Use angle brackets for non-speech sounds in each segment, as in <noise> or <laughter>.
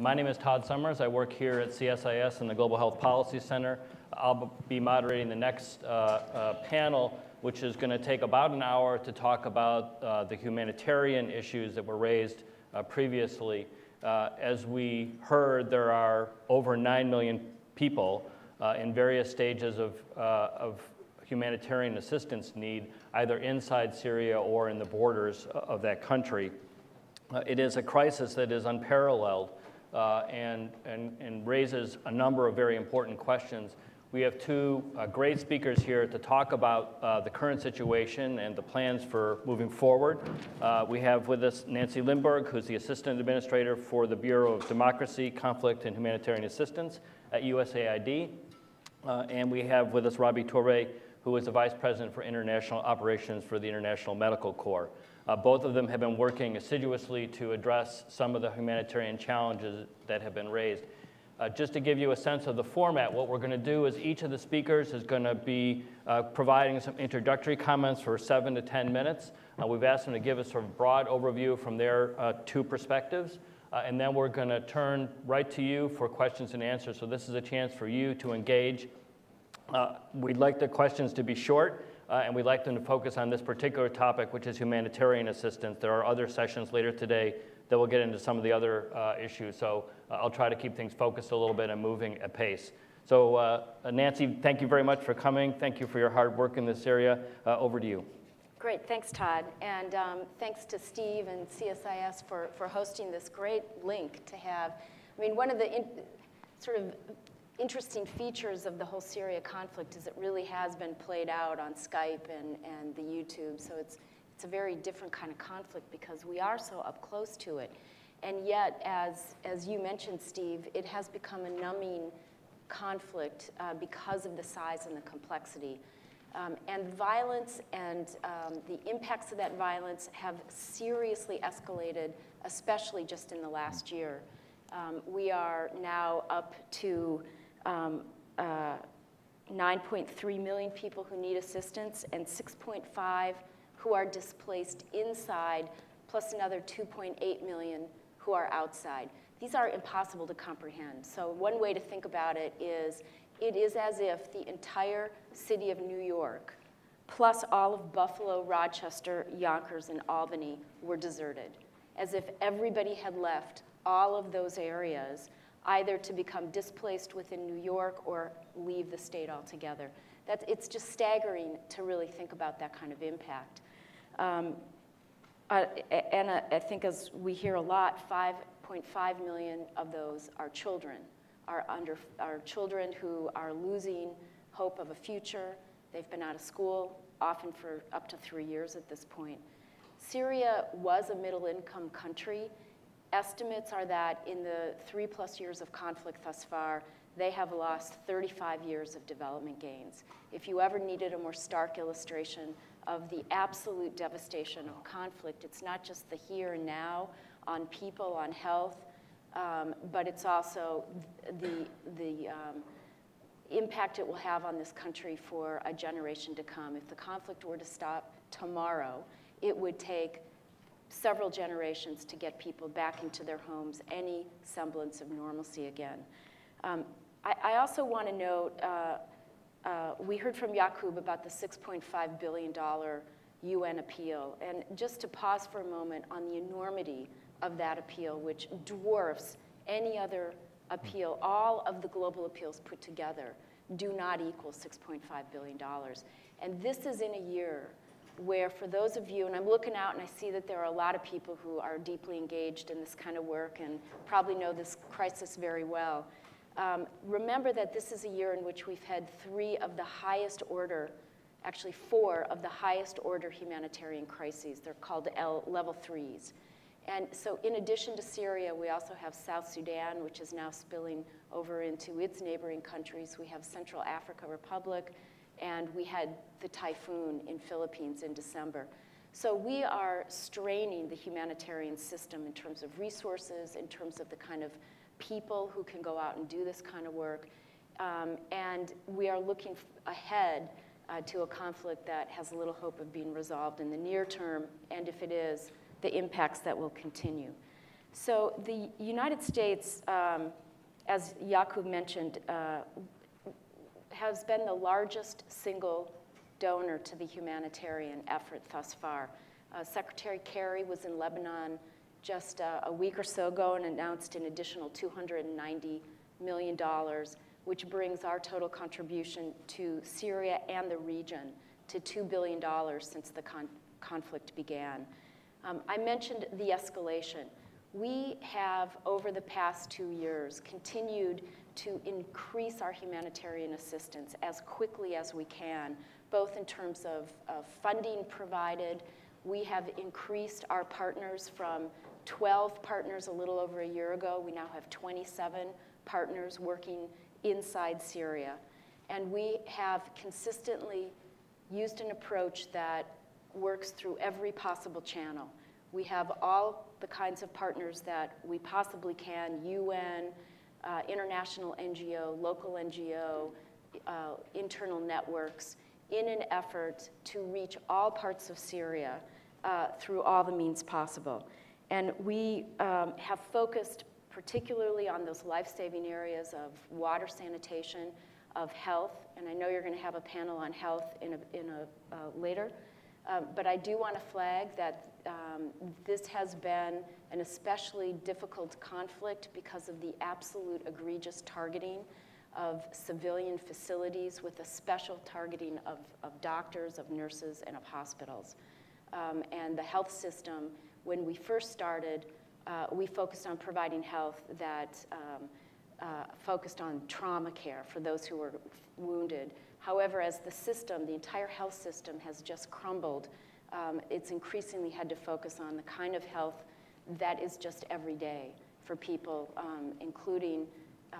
My name is Todd Summers. I work here at CSIS in the Global Health Policy Center. I'll be moderating the next uh, uh, panel, which is going to take about an hour to talk about uh, the humanitarian issues that were raised uh, previously. Uh, as we heard, there are over 9 million people uh, in various stages of, of humanitarian assistance need, either inside Syria or in the borders of that country. it is a crisis that is unparalleled uh, and, and, and raises a number of very important questions. We have two uh, great speakers here to talk about uh, the current situation and the plans for moving forward. Uh, we have with us Nancy Lindborg, who's the Assistant Administrator for the Bureau of Democracy, Conflict, and Humanitarian Assistance at USAID. Uh, and we have with us Robbie Torbay, who is the Vice President for International Operations for the International Medical Corps. Uh, both of them have been working assiduously to address some of the humanitarian challenges that have been raised. Uh, just to give you a sense of the format, what we're going to do is each of the speakers is going to be uh, providing some introductory comments for seven to 10 minutes. Uh, we've asked them to give us a broad overview from their uh, two perspectives. Uh, and then we're going to turn right to you for questions and answers. So this is a chance for you to engage. we'd like the questions to be short uh, and we'd like them to focus on this particular topic, which is humanitarian assistance. There are other sessions later today that will get into some of the other uh, issues. So uh, I'll try to keep things focused a little bit and moving at pace. So uh, Nancy, thank you very much for coming. Thank you for your hard work in this area. Uh, over to you. Great, thanks, Todd. And um, thanks to Steve and CSIS for, for hosting this great link to have. I mean, one of the in, sort of interesting features of the whole Syria conflict is it really has been played out on Skype and, and the YouTube. So it's, it's a very different kind of conflict because we are so up close to it. And yet, as, as you mentioned, Steve, it has become a numbing conflict uh, because of the size and the complexity. Um, and violence and um, the impacts of that violence have seriously escalated, especially just in the last year. Um, we are now up to um, uh, 9.3 million people who need assistance and 6.5 who are displaced inside, plus another 2.8 million who are outside. These are impossible to comprehend. So one way to think about it is it is as if the entire city of New York, plus all of Buffalo, Rochester, Yonkers, and Albany were deserted, as if everybody had left all of those areas either to become displaced within New York or leave the state altogether. It's just staggering to really think about that kind of impact. Um, uh, and I, I think as we hear a lot, 5.5 million of those are children, are, under, are children who are losing hope of a future. They've been out of school, often for up to three years at this point. Syria was a middle income country Estimates are that in the three plus years of conflict thus far, they have lost 35 years of development gains. If you ever needed a more stark illustration of the absolute devastation of conflict, it's not just the here and now on people, on health, um, but it's also the, the um, impact it will have on this country for a generation to come. If the conflict were to stop tomorrow, it would take several generations to get people back into their homes, any semblance of normalcy again. Um, I, I, also want to note, uh, uh, we heard from Yaqub about the $6.5 billion UN appeal. And just to pause for a moment on the enormity of that appeal, which dwarfs any other appeal, all of the global appeals put together do not equal $6.5 billion. And this is in a year where for those of you, and I'm looking out and I see that there are a lot of people who are deeply engaged in this kind of work and probably know this crisis very well. Um, remember that this is a year in which we've had three of the highest order, actually four of the highest order humanitarian crises. They're called L level threes. And so in addition to Syria, we also have South Sudan, which is now spilling over into its neighboring countries. We have Central Africa Republic, and we had the typhoon in Philippines in December. So we are straining the humanitarian system in terms of resources, in terms of the kind of people who can go out and do this kind of work. Um, and we are looking ahead uh, to a conflict that has a little hope of being resolved in the near term, and if it is, the impacts that will continue. So the United States, um, as Yaqub mentioned, uh, has been the largest single donor to the humanitarian effort thus far. Uh, Secretary Kerry was in Lebanon just uh, a week or so ago and announced an additional $290 million, which brings our total contribution to Syria and the region to $2 billion since the con conflict began. Um, I mentioned the escalation. We have, over the past two years, continued to increase our humanitarian assistance as quickly as we can, both in terms of, of funding provided. We have increased our partners from 12 partners a little over a year ago. We now have 27 partners working inside Syria. And we have consistently used an approach that works through every possible channel. We have all the kinds of partners that we possibly can, UN, uh, international NGO, local NGO, uh, internal networks, in an effort to reach all parts of Syria uh, through all the means possible. And we um, have focused particularly on those life-saving areas of water sanitation, of health, and I know you're going to have a panel on health in a, in a uh, later. Um, but I do want to flag that um, this has been an especially difficult conflict because of the absolute egregious targeting of civilian facilities with a special targeting of, of doctors, of nurses, and of hospitals. Um, and the health system, when we first started, uh, we focused on providing health that um, uh, focused on trauma care for those who were wounded. However, as the system, the entire health system has just crumbled, um, it's increasingly had to focus on the kind of health that is just every day for people, um, including uh,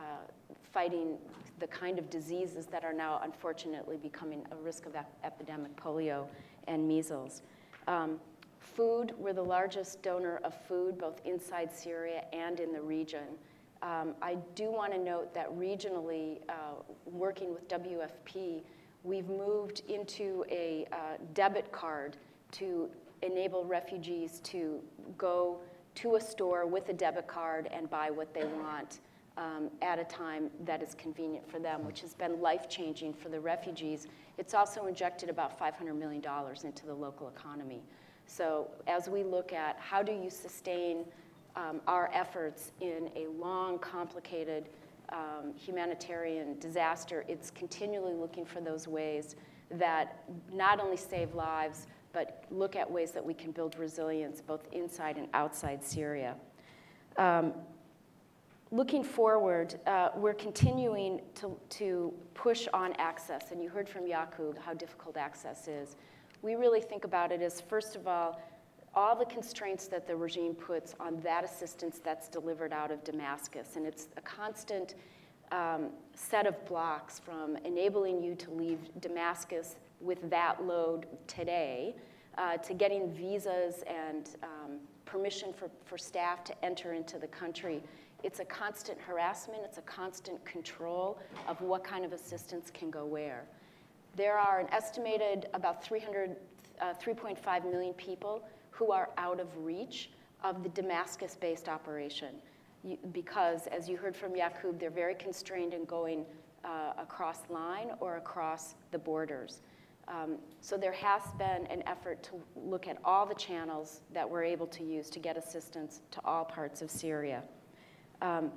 fighting the kind of diseases that are now unfortunately becoming a risk of ep epidemic, polio and measles. Um, food, we're the largest donor of food both inside Syria and in the region. Um, I do want to note that regionally, uh, working with WFP, we've moved into a uh, debit card to enable refugees to go to a store with a debit card and buy what they want um, at a time that is convenient for them, which has been life-changing for the refugees. It's also injected about $500 million into the local economy. So as we look at how do you sustain um, our efforts in a long, complicated um, humanitarian disaster, it's continually looking for those ways that not only save lives, but look at ways that we can build resilience both inside and outside Syria. Um, looking forward, uh, we're continuing to, to push on access, and you heard from Yaqub how difficult access is. We really think about it as, first of all, all the constraints that the regime puts on that assistance that's delivered out of Damascus. And it's a constant um, set of blocks from enabling you to leave Damascus with that load today uh, to getting visas and um, permission for, for staff to enter into the country. It's a constant harassment, it's a constant control of what kind of assistance can go where. There are an estimated about 300, uh, 3.5 million people who are out of reach of the Damascus-based operation. Because, as you heard from Yaqub, they're very constrained in going uh, across line or across the borders. Um, so there has been an effort to look at all the channels that we're able to use to get assistance to all parts of Syria. Um,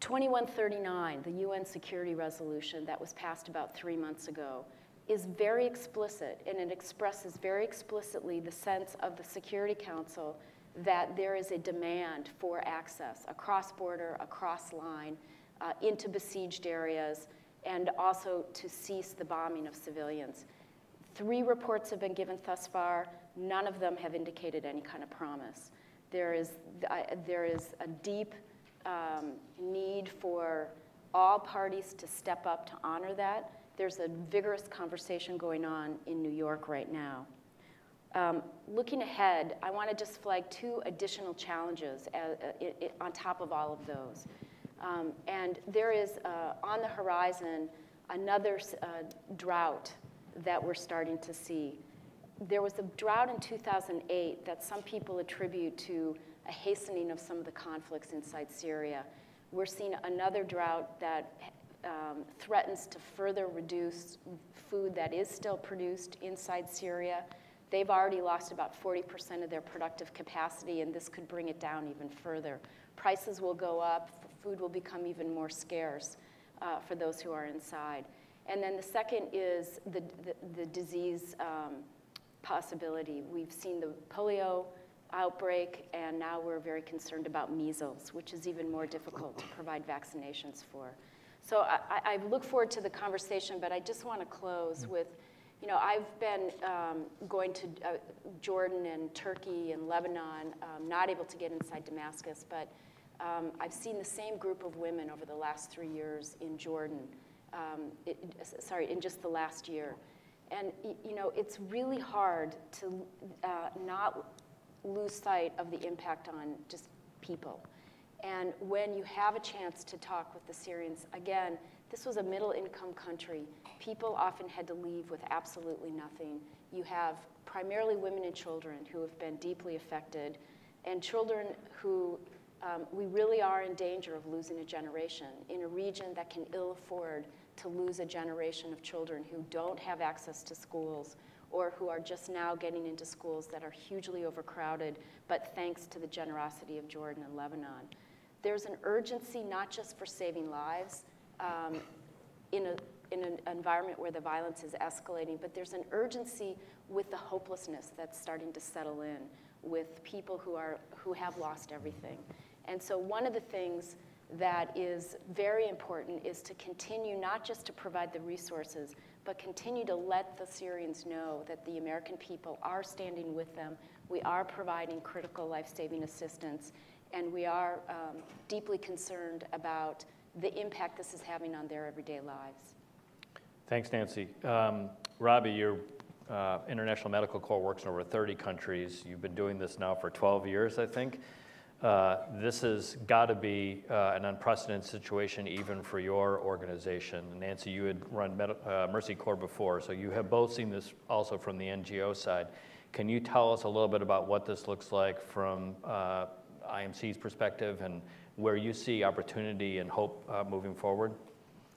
2139, the UN Security Resolution that was passed about three months ago, is very explicit, and it expresses very explicitly the sense of the Security Council that there is a demand for access across border, across line, uh, into besieged areas, and also to cease the bombing of civilians. Three reports have been given thus far. None of them have indicated any kind of promise. There is, uh, there is a deep um, need for all parties to step up to honor that there's a vigorous conversation going on in New York right now. Um, looking ahead, I want to just flag two additional challenges as, uh, uh on top of all of those. Um, and there is uh, on the horizon another uh, drought that we're starting to see. There was a drought in 2008 that some people attribute to a hastening of some of the conflicts inside Syria. We're seeing another drought that um, threatens to further reduce food that is still produced inside Syria. They've already lost about 40% of their productive capacity, and this could bring it down even further. Prices will go up, food will become even more scarce uh, for those who are inside. And then the second is the, the, the disease um, possibility. We've seen the polio outbreak, and now we're very concerned about measles, which is even more difficult to provide vaccinations for. So I, I look forward to the conversation, but I just want to close with, you know, I've been um, going to uh, Jordan and Turkey and Lebanon, um, not able to get inside Damascus, but um, I've seen the same group of women over the last three years in Jordan, um, it, sorry, in just the last year. And, you know, it's really hard to uh, not lose sight of the impact on just people. And when you have a chance to talk with the Syrians, again, this was a middle income country. People often had to leave with absolutely nothing. You have primarily women and children who have been deeply affected, and children who um, we really are in danger of losing a generation in a region that can ill afford to lose a generation of children who don't have access to schools, or who are just now getting into schools that are hugely overcrowded, but thanks to the generosity of Jordan and Lebanon. There's an urgency not just for saving lives um, in, a, in an environment where the violence is escalating, but there's an urgency with the hopelessness that's starting to settle in with people who, are, who have lost everything. And so one of the things that is very important is to continue not just to provide the resources, but continue to let the Syrians know that the American people are standing with them. We are providing critical life-saving assistance, and we are um, deeply concerned about the impact this is having on their everyday lives. Thanks, Nancy. Um, Robbie, your uh, International Medical Corps works in over 30 countries. You've been doing this now for 12 years, I think. Uh, this has got to be uh, an unprecedented situation even for your organization. Nancy, you had run uh, Mercy Corps before, so you have both seen this also from the NGO side. Can you tell us a little bit about what this looks like from uh, IMC's perspective and where you see opportunity and hope uh, moving forward?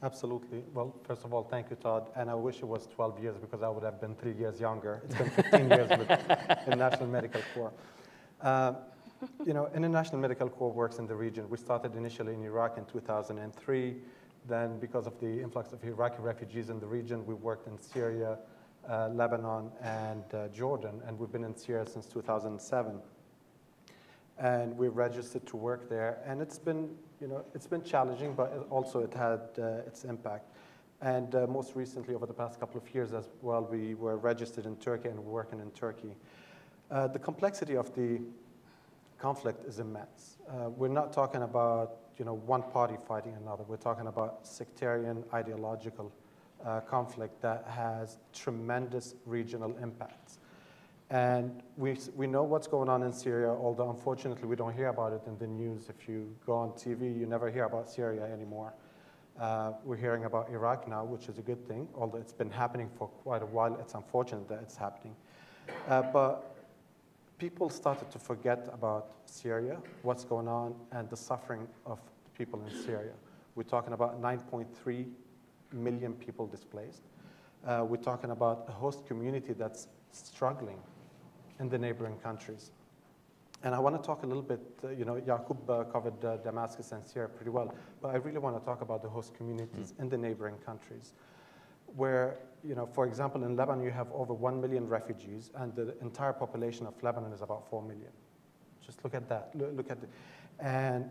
Absolutely. Well, first of all, thank you, Todd. And I wish it was 12 years because I would have been three years younger. It's been 15 years with the National Medical Corps. You know, International Medical Corps works in the region. We started initially in Iraq in 2003. Then, because of the influx of Iraqi refugees in the region, we worked in Syria, uh, Lebanon, and uh, Jordan. And we've been in Syria since 2007. And we're registered to work there. And it's been, you know, it's been challenging, but also it had uh, its impact. And uh, most recently, over the past couple of years as well, we were registered in Turkey and working in Turkey. Uh, the complexity of the conflict is immense. Uh, we're not talking about you know, one party fighting another. We're talking about sectarian ideological uh, conflict that has tremendous regional impacts. And we, we know what's going on in Syria, although unfortunately we don't hear about it in the news. If you go on TV, you never hear about Syria anymore. Uh, we're hearing about Iraq now, which is a good thing, although it's been happening for quite a while. It's unfortunate that it's happening. Uh, but people started to forget about Syria, what's going on, and the suffering of people in Syria. We're talking about 9.3 million people displaced. Uh, we're talking about a host community that's struggling in the neighboring countries. And I want to talk a little bit, uh, you know, Yaqub uh, covered uh, Damascus and Syria pretty well, but I really want to talk about the host communities mm. in the neighboring countries where, you know, for example, in Lebanon, you have over 1 million refugees, and the entire population of Lebanon is about 4 million. Just look at that. Look at it. And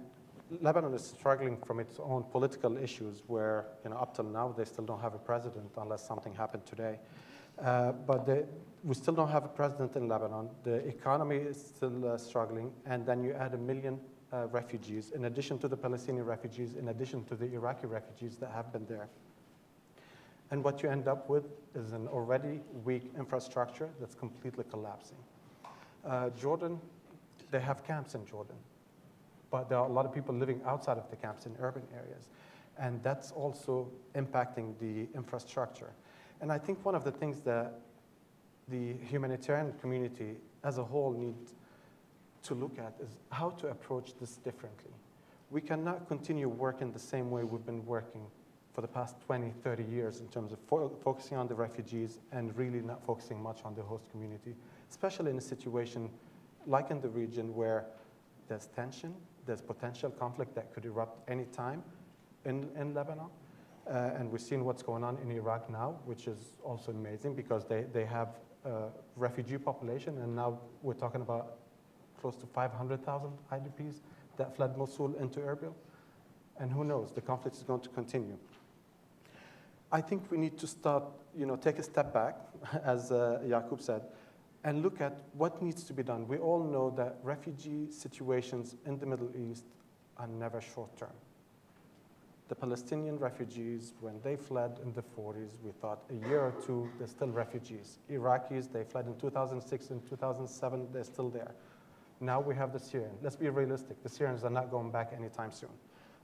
Lebanon is struggling from its own political issues where, you know, up till now, they still don't have a president unless something happened today. Uh, but they, we still don't have a president in Lebanon. The economy is still uh, struggling. And then you add a million uh, refugees, in addition to the Palestinian refugees, in addition to the Iraqi refugees that have been there. And what you end up with is an already weak infrastructure that's completely collapsing. Uh, Jordan, they have camps in Jordan, but there are a lot of people living outside of the camps in urban areas. And that's also impacting the infrastructure. And I think one of the things that the humanitarian community as a whole needs to look at is how to approach this differently. We cannot continue working the same way we've been working for the past 20, 30 years in terms of fo focusing on the refugees and really not focusing much on the host community, especially in a situation like in the region where there's tension, there's potential conflict that could erupt any time in, in Lebanon. Uh, and we've seen what's going on in Iraq now, which is also amazing because they, they have a refugee population, and now we're talking about close to 500,000 IDPs that fled Mosul into Erbil. And who knows, the conflict is going to continue. I think we need to start, you know, take a step back, <laughs> as uh, Yaqub said, and look at what needs to be done. We all know that refugee situations in the Middle East are never short term. The Palestinian refugees, when they fled in the 40s, we thought a year or two, they're still refugees. Iraqis, they fled in 2006 and 2007, they're still there. Now we have the Syrians. Let's be realistic. The Syrians are not going back anytime soon.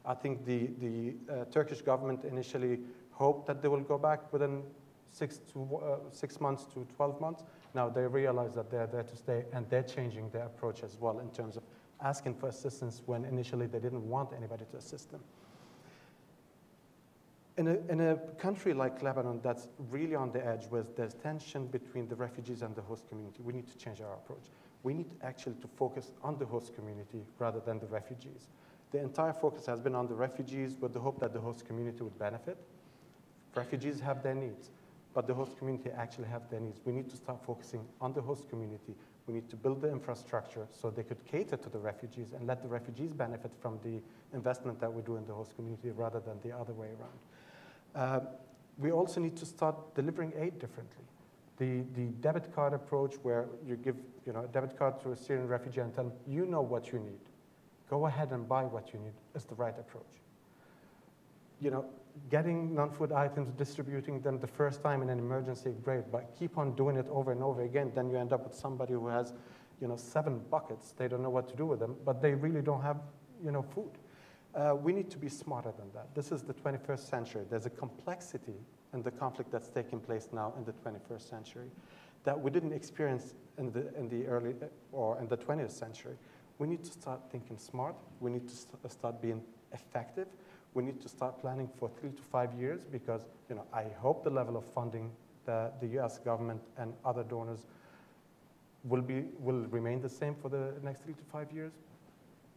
I think the, the uh, Turkish government initially hoped that they will go back within six, to, uh, six months to 12 months. Now they realize that they're there to stay and they're changing their approach as well in terms of asking for assistance when initially they didn't want anybody to assist them. In a, in a country like Lebanon that's really on the edge where there's tension between the refugees and the host community, we need to change our approach. We need actually to focus on the host community rather than the refugees. The entire focus has been on the refugees with the hope that the host community would benefit. Refugees have their needs, but the host community actually have their needs. We need to start focusing on the host community. We need to build the infrastructure so they could cater to the refugees and let the refugees benefit from the investment that we do in the host community rather than the other way around. Uh, we also need to start delivering aid differently. The, the debit card approach where you give you know, a debit card to a Syrian refugee and tell them, you know what you need. Go ahead and buy what you need is the right approach. You know, getting non-food items, distributing them the first time in an emergency, great, but keep on doing it over and over again, then you end up with somebody who has, you know, seven buckets. They don't know what to do with them, but they really don't have, you know, food. Uh, we need to be smarter than that. This is the 21st century. There's a complexity in the conflict that's taking place now in the 21st century that we didn't experience in the, in the early or in the 20th century. We need to start thinking smart. We need to st start being effective. We need to start planning for three to five years because you know, I hope the level of funding that the US government and other donors will, be, will remain the same for the next three to five years.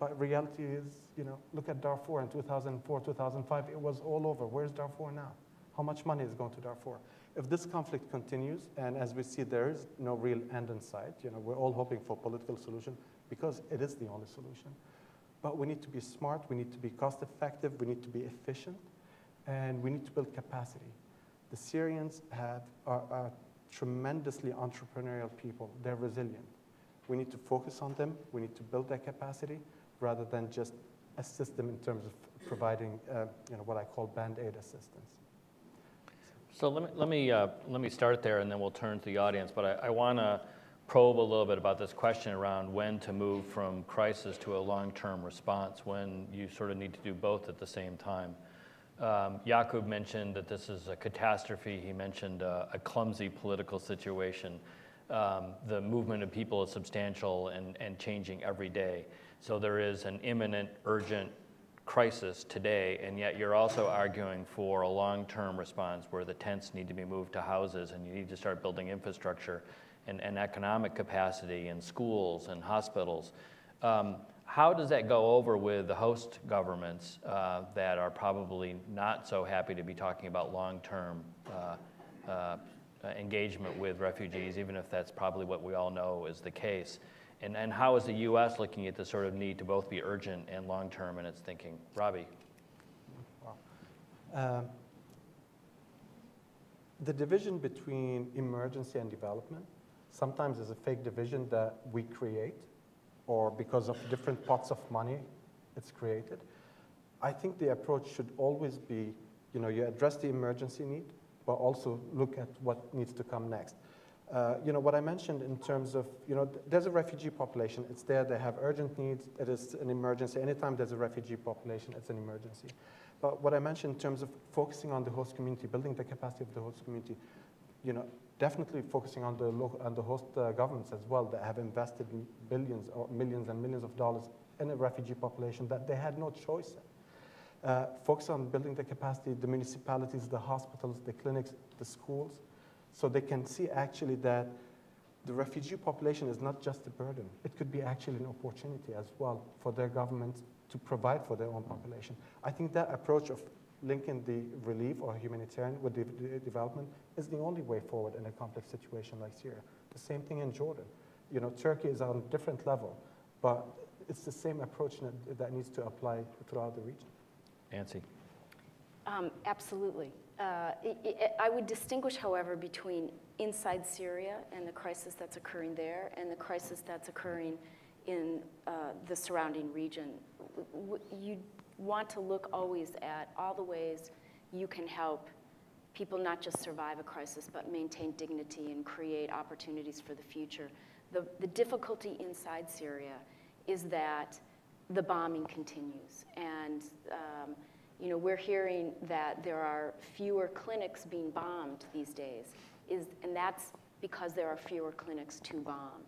But reality is, you know, look at Darfur in 2004, 2005, it was all over. Where's Darfur now? How much money is going to Darfur? If this conflict continues, and as we see, there is no real end in sight, you know, we're all hoping for a political solution because it is the only solution. But we need to be smart, we need to be cost effective, we need to be efficient, and we need to build capacity. The Syrians have, are, are tremendously entrepreneurial people. They're resilient. We need to focus on them. We need to build their capacity rather than just assist them in terms of providing uh, you know, what I call band-aid assistance. So let me, let, me, uh, let me start there and then we'll turn to the audience. But I, I want to probe a little bit about this question around when to move from crisis to a long-term response, when you sort of need to do both at the same time. Um, mentioned that this is a catastrophe. He mentioned uh, a clumsy political situation. Um, the movement of people is substantial and, and changing every day. So there is an imminent, urgent crisis today, and yet you're also arguing for a long-term response where the tents need to be moved to houses and you need to start building infrastructure and, and economic capacity in schools and hospitals. Um, how does that go over with the host governments uh, that are probably not so happy to be talking about long-term uh, uh, engagement with refugees, even if that's probably what we all know is the case? And, and how is the U.S. looking at the sort of need to both be urgent and long term in its thinking? Robbie. Uh, the division between emergency and development sometimes is a fake division that we create, or because of different pots of money, it's created. I think the approach should always be, you know, you address the emergency need, but also look at what needs to come next. Uh, you know, what I mentioned in terms of, you know, there's a refugee population. It's there. They have urgent needs. It is an emergency. Anytime there's a refugee population, it's an emergency. But what I mentioned in terms of focusing on the host community, building the capacity of the host community, you know, definitely focusing on the, local, on the host uh, governments as well that have invested billions or millions and millions of dollars in a refugee population that they had no choice in. Uh, focus on building the capacity, the municipalities, the hospitals, the clinics, the schools, so they can see actually that the refugee population is not just a burden. It could be actually an opportunity as well for their governments to provide for their own population. I think that approach of linking the relief or humanitarian with the, the development is the only way forward in a complex situation like Syria. The same thing in Jordan. You know, Turkey is on a different level, but it's the same approach that, that needs to apply throughout the region. Nancy. Um, absolutely. Uh, it, it, I would distinguish, however, between inside Syria and the crisis that's occurring there and the crisis that's occurring in uh, the surrounding region. You want to look always at all the ways you can help people not just survive a crisis, but maintain dignity and create opportunities for the future. The, the difficulty inside Syria is that the bombing continues. And um, you know, we're hearing that there are fewer clinics being bombed these days, is, and that's because there are fewer clinics to bomb.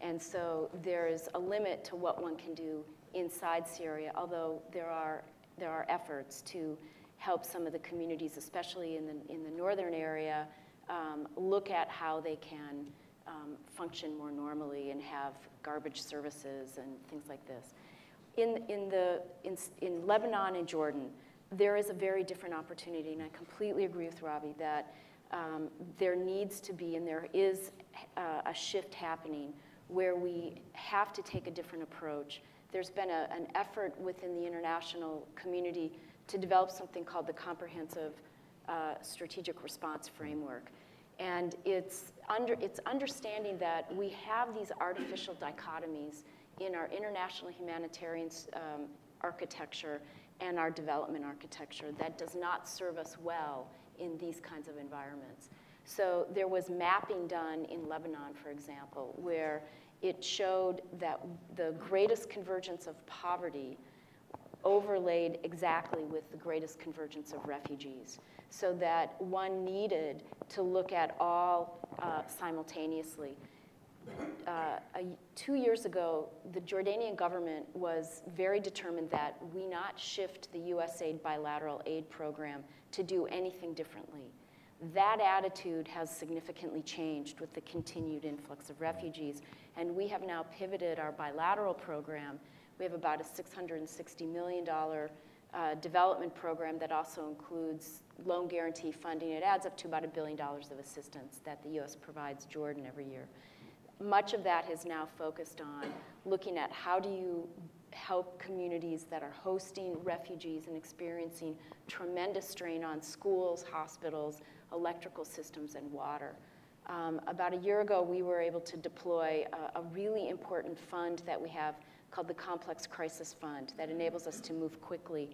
And so there is a limit to what one can do inside Syria, although there are, there are efforts to help some of the communities, especially in the, in the northern area, um, look at how they can um, function more normally and have garbage services and things like this. In, in, the, in, in Lebanon and Jordan, there is a very different opportunity, and I completely agree with Robbie that um, there needs to be, and there is uh, a shift happening where we have to take a different approach. There's been a, an effort within the international community to develop something called the Comprehensive uh, Strategic Response Framework. And it's, under, it's understanding that we have these artificial dichotomies in our international humanitarian um, architecture and our development architecture that does not serve us well in these kinds of environments. So there was mapping done in Lebanon, for example, where it showed that the greatest convergence of poverty overlaid exactly with the greatest convergence of refugees, so that one needed to look at all uh, simultaneously. Uh, a, two years ago, the Jordanian government was very determined that we not shift the USAID bilateral aid program to do anything differently. That attitude has significantly changed with the continued influx of refugees, and we have now pivoted our bilateral program. We have about a $660 million uh, development program that also includes loan guarantee funding. It adds up to about a billion dollars of assistance that the U.S. provides Jordan every year. Much of that has now focused on looking at how do you help communities that are hosting refugees and experiencing tremendous strain on schools, hospitals, electrical systems, and water. Um, about a year ago, we were able to deploy a, a, really important fund that we have called the Complex Crisis Fund that enables us to move quickly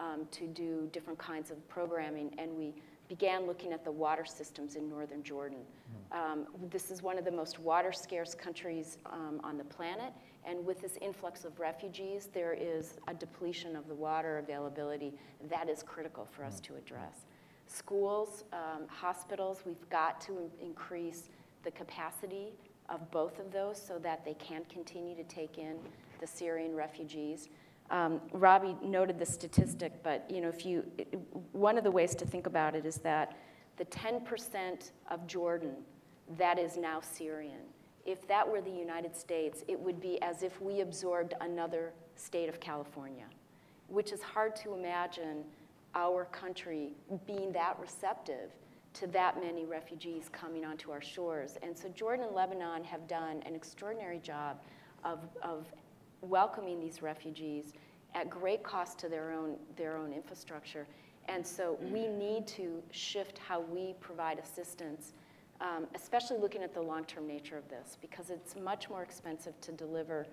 um, to do different kinds of programming. And we began looking at the water systems in northern Jordan. Um, this is one of the most water scarce countries um, on the planet. And with this influx of refugees, there is a depletion of the water availability that is critical for us to address schools, um, hospitals, we've got to increase the capacity of both of those so that they can continue to take in the Syrian refugees. Um, Robbie noted the statistic, but you know, if you, one of the ways to think about it is that the 10% of Jordan that is now Syrian, if that were the United States, it would be as if we absorbed another state of California, which is hard to imagine our country being that receptive to that many refugees coming onto our shores. And so Jordan and Lebanon have done an extraordinary job of, of welcoming these refugees at great cost to their own, their own infrastructure. And so we need to shift how we provide assistance, um, especially looking at the long-term nature of this, because it's much more expensive to deliver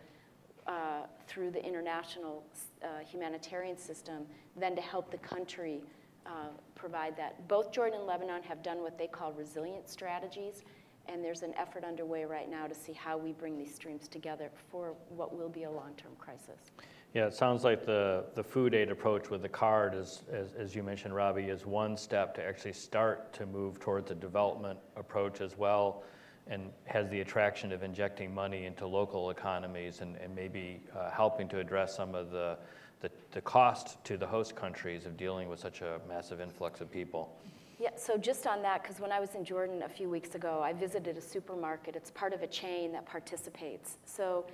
uh, through the international uh, humanitarian system than to help the country uh, provide that. Both Jordan and Lebanon have done what they call resilient strategies, and there's an effort underway right now to see how we bring these streams together for what will be a long-term crisis. Yeah, it sounds like the, the food aid approach with the card is, as, as you mentioned, Robbie, is one step to actually start to move towards a development approach as well and has the attraction of injecting money into local economies and, and maybe uh, helping to address some of the, the, the cost to the host countries of dealing with such a massive influx of people. Yeah, so just on that, because when I was in Jordan a few weeks ago, I visited a supermarket. It's part of a chain that participates. So,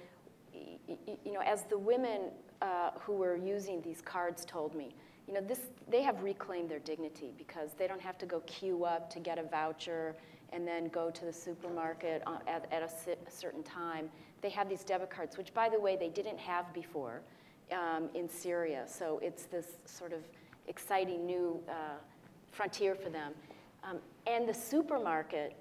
you know, as the women uh, who were using these cards told me, you know, this, they have reclaimed their dignity because they don't have to go queue up to get a voucher and then go to the supermarket at, at a, a certain time. They have these debit cards, which, by the way, they didn't have before um, in Syria. So it's this sort of exciting new uh, frontier for them. Um, and the supermarket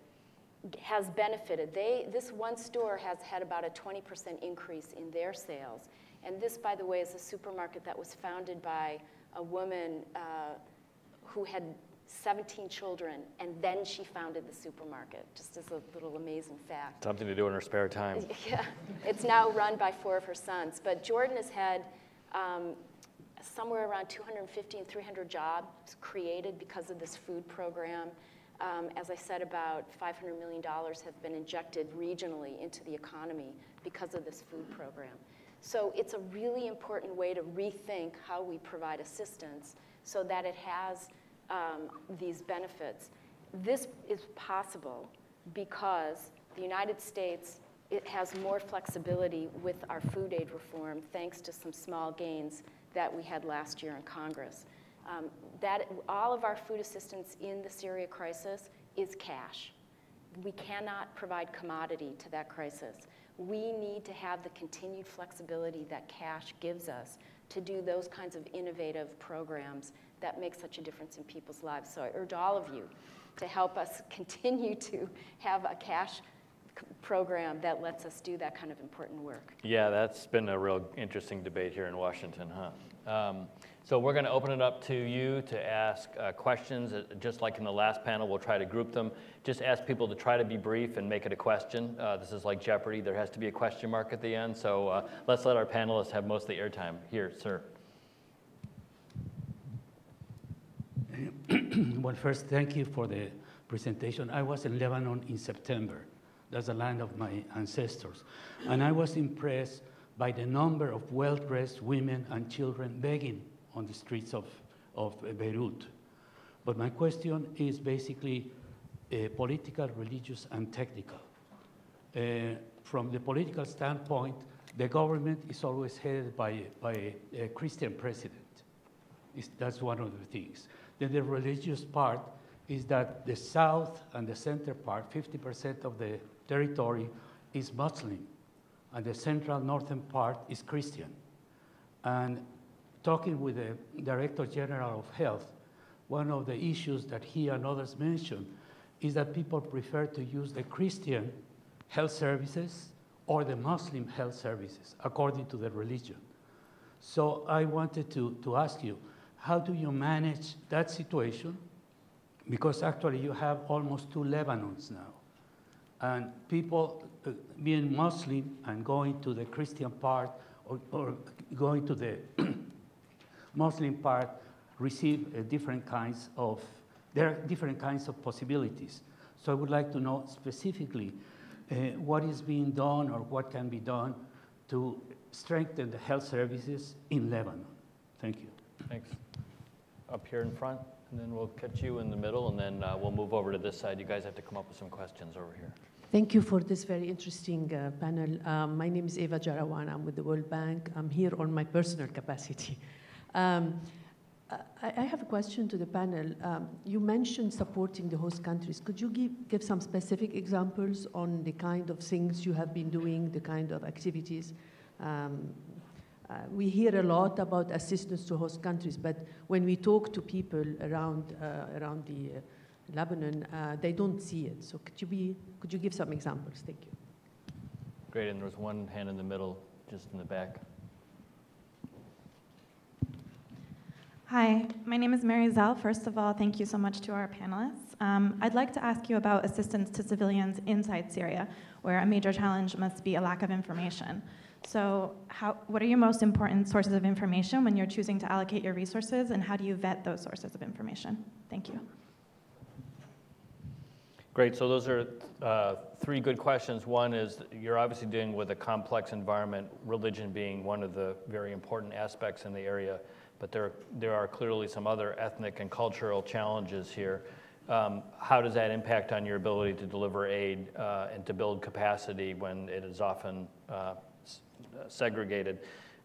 has benefited. They, this one store has had about a 20% increase in their sales. And this, by the way, is a supermarket that was founded by a woman uh, who had 17 children, and then she founded the supermarket, just as a little amazing fact. Something to do in her spare time. <laughs> Yeah, it's now run by four of her sons. But Jordan has had um, somewhere around 250 and 300 jobs created because of this food program. Um, as I said, about $500 million have been injected regionally into the economy because of this food program. So it's a really important way to rethink how we provide assistance so that it has um, these benefits. This is possible because the United States it has more flexibility with our food aid reform thanks to some small gains that we had last year in Congress. Um, that all of our food assistance in the Syria crisis is cash. We cannot provide commodity to that crisis. We need to have the continued flexibility that cash gives us to do those kinds of innovative programs that make such a difference in people's lives. So I urge all of you to help us <laughs> continue to have a cash program that lets us do that kind of important work. Yeah, that's been a real interesting debate here in Washington, huh? Um, so we're going to open it up to you to ask uh, questions. Uh, Just like in the last panel, we'll try to group them. Just ask people to try to be brief and make it a question. Uh, this is like Jeopardy. There has to be a question mark at the end. So uh, let's let our panelists have most of the airtime. Here, sir. <clears throat> Well, first, thank you for the presentation. I was in Lebanon in September. That's the land of my ancestors. And I was impressed by the number of well-dressed women and children begging on the streets of, of Beirut. But my question is basically uh, political, religious, and technical. Uh, from the political standpoint, the government is always headed by, by a, Christian president. Is, that's one of the things. Then the religious part is that the south and the center part, 50% of the territory is Muslim, and the central northern part is Christian. And talking with the Director General of Health, one of the issues that he and others mentioned is that people prefer to use the Christian health services or the Muslim health services according to their religion. So I wanted to, to ask you, how do you manage that situation? Because actually you have almost two Lebanons now. And people uh, being Muslim and going to the Christian part or, or going to the <clears throat> Muslim part receive uh, different kinds of, there are different kinds of possibilities. So I would like to know specifically uh, what is being done or what can be done to strengthen the health services in Lebanon. Thank you. Thanks. Up here in front, and then we'll catch you in the middle, and then uh, we'll move over to this side. You guys have to come up with some questions over here. Thank you for this very interesting uh, panel. Um, my name is Eva Jarawan. I'm with the World Bank. I'm here on my personal capacity. Um, I, I have a question to the panel. Um, you mentioned supporting the host countries. Could you give, give some specific examples on the kind of things you have been doing, the kind of activities? Um, uh, we hear a lot about assistance to host countries, but when we talk to people around, uh, around the uh, Lebanon, uh, they don't see it. So could you, be, could you give some examples? Thank you. Great, and there's one hand in the middle, just in the back. Hi, my name is Mary Zell. First of all, thank you so much to our panelists. Um, I'd like to ask you about assistance to civilians inside Syria, where a major challenge must be a lack of information. So, how, what are your most important sources of information when you're choosing to allocate your resources, and how do you vet those sources of information? Thank you. Great, so those are uh, three good questions. One is you're obviously dealing with a complex environment, religion being one of the very important aspects in the area, but there, there are clearly some other ethnic and cultural challenges here. Um, how does that impact on your ability to deliver aid uh, and to build capacity when it is often uh, segregated?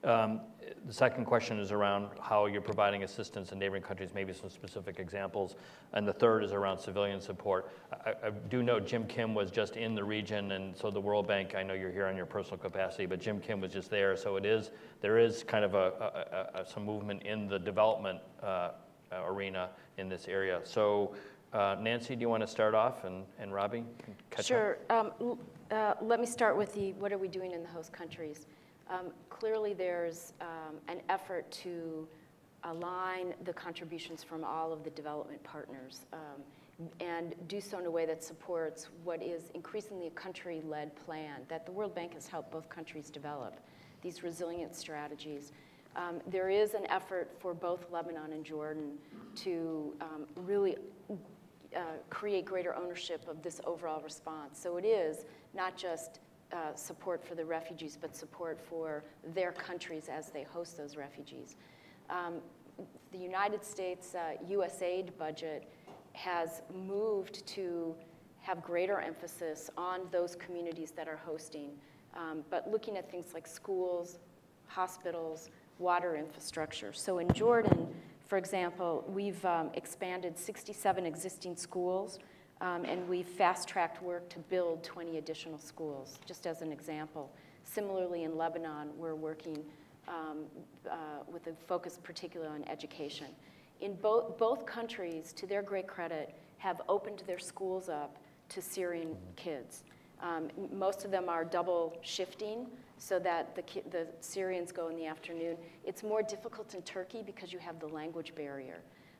Um, the second question is around how you're providing assistance in neighboring countries, maybe some specific examples. And the third is around civilian support. I, I, do know Jim Kim was just in the region, and so the World Bank, I know you're here on your personal capacity, but Jim Kim was just there. So it is, there is kind of a, a, a some movement in the development uh, arena in this area. So uh, Nancy, do you want to start off, and, and Rabih? Sure. Um, uh, let me start with the what are we doing in the host countries? Um, clearly, there's um, an effort to align the contributions from all of the development partners um, and do so in a way that supports what is increasingly a country-led plan that the World Bank has helped both countries develop, these resilient strategies. Um, there is an effort for both Lebanon and Jordan to um, really uh, create greater ownership of this overall response. So it is not just uh, support for the refugees, but support for their countries as they host those refugees. Um, the United States uh, USAID budget has moved to have greater emphasis on those communities that are hosting, um, but looking at things like schools, hospitals, water infrastructure. So in Jordan, for example, we've um, expanded 67 existing schools um, and we've fast-tracked work to build 20 additional schools, just as an example. Similarly, in Lebanon, we're working um, uh, with a focus particularly on education. In both, both countries, to their great credit, have opened their schools up to Syrian kids. Um, most of them are double shifting so that the, the Syrians go in the afternoon. It's more difficult in Turkey because you have the language barrier.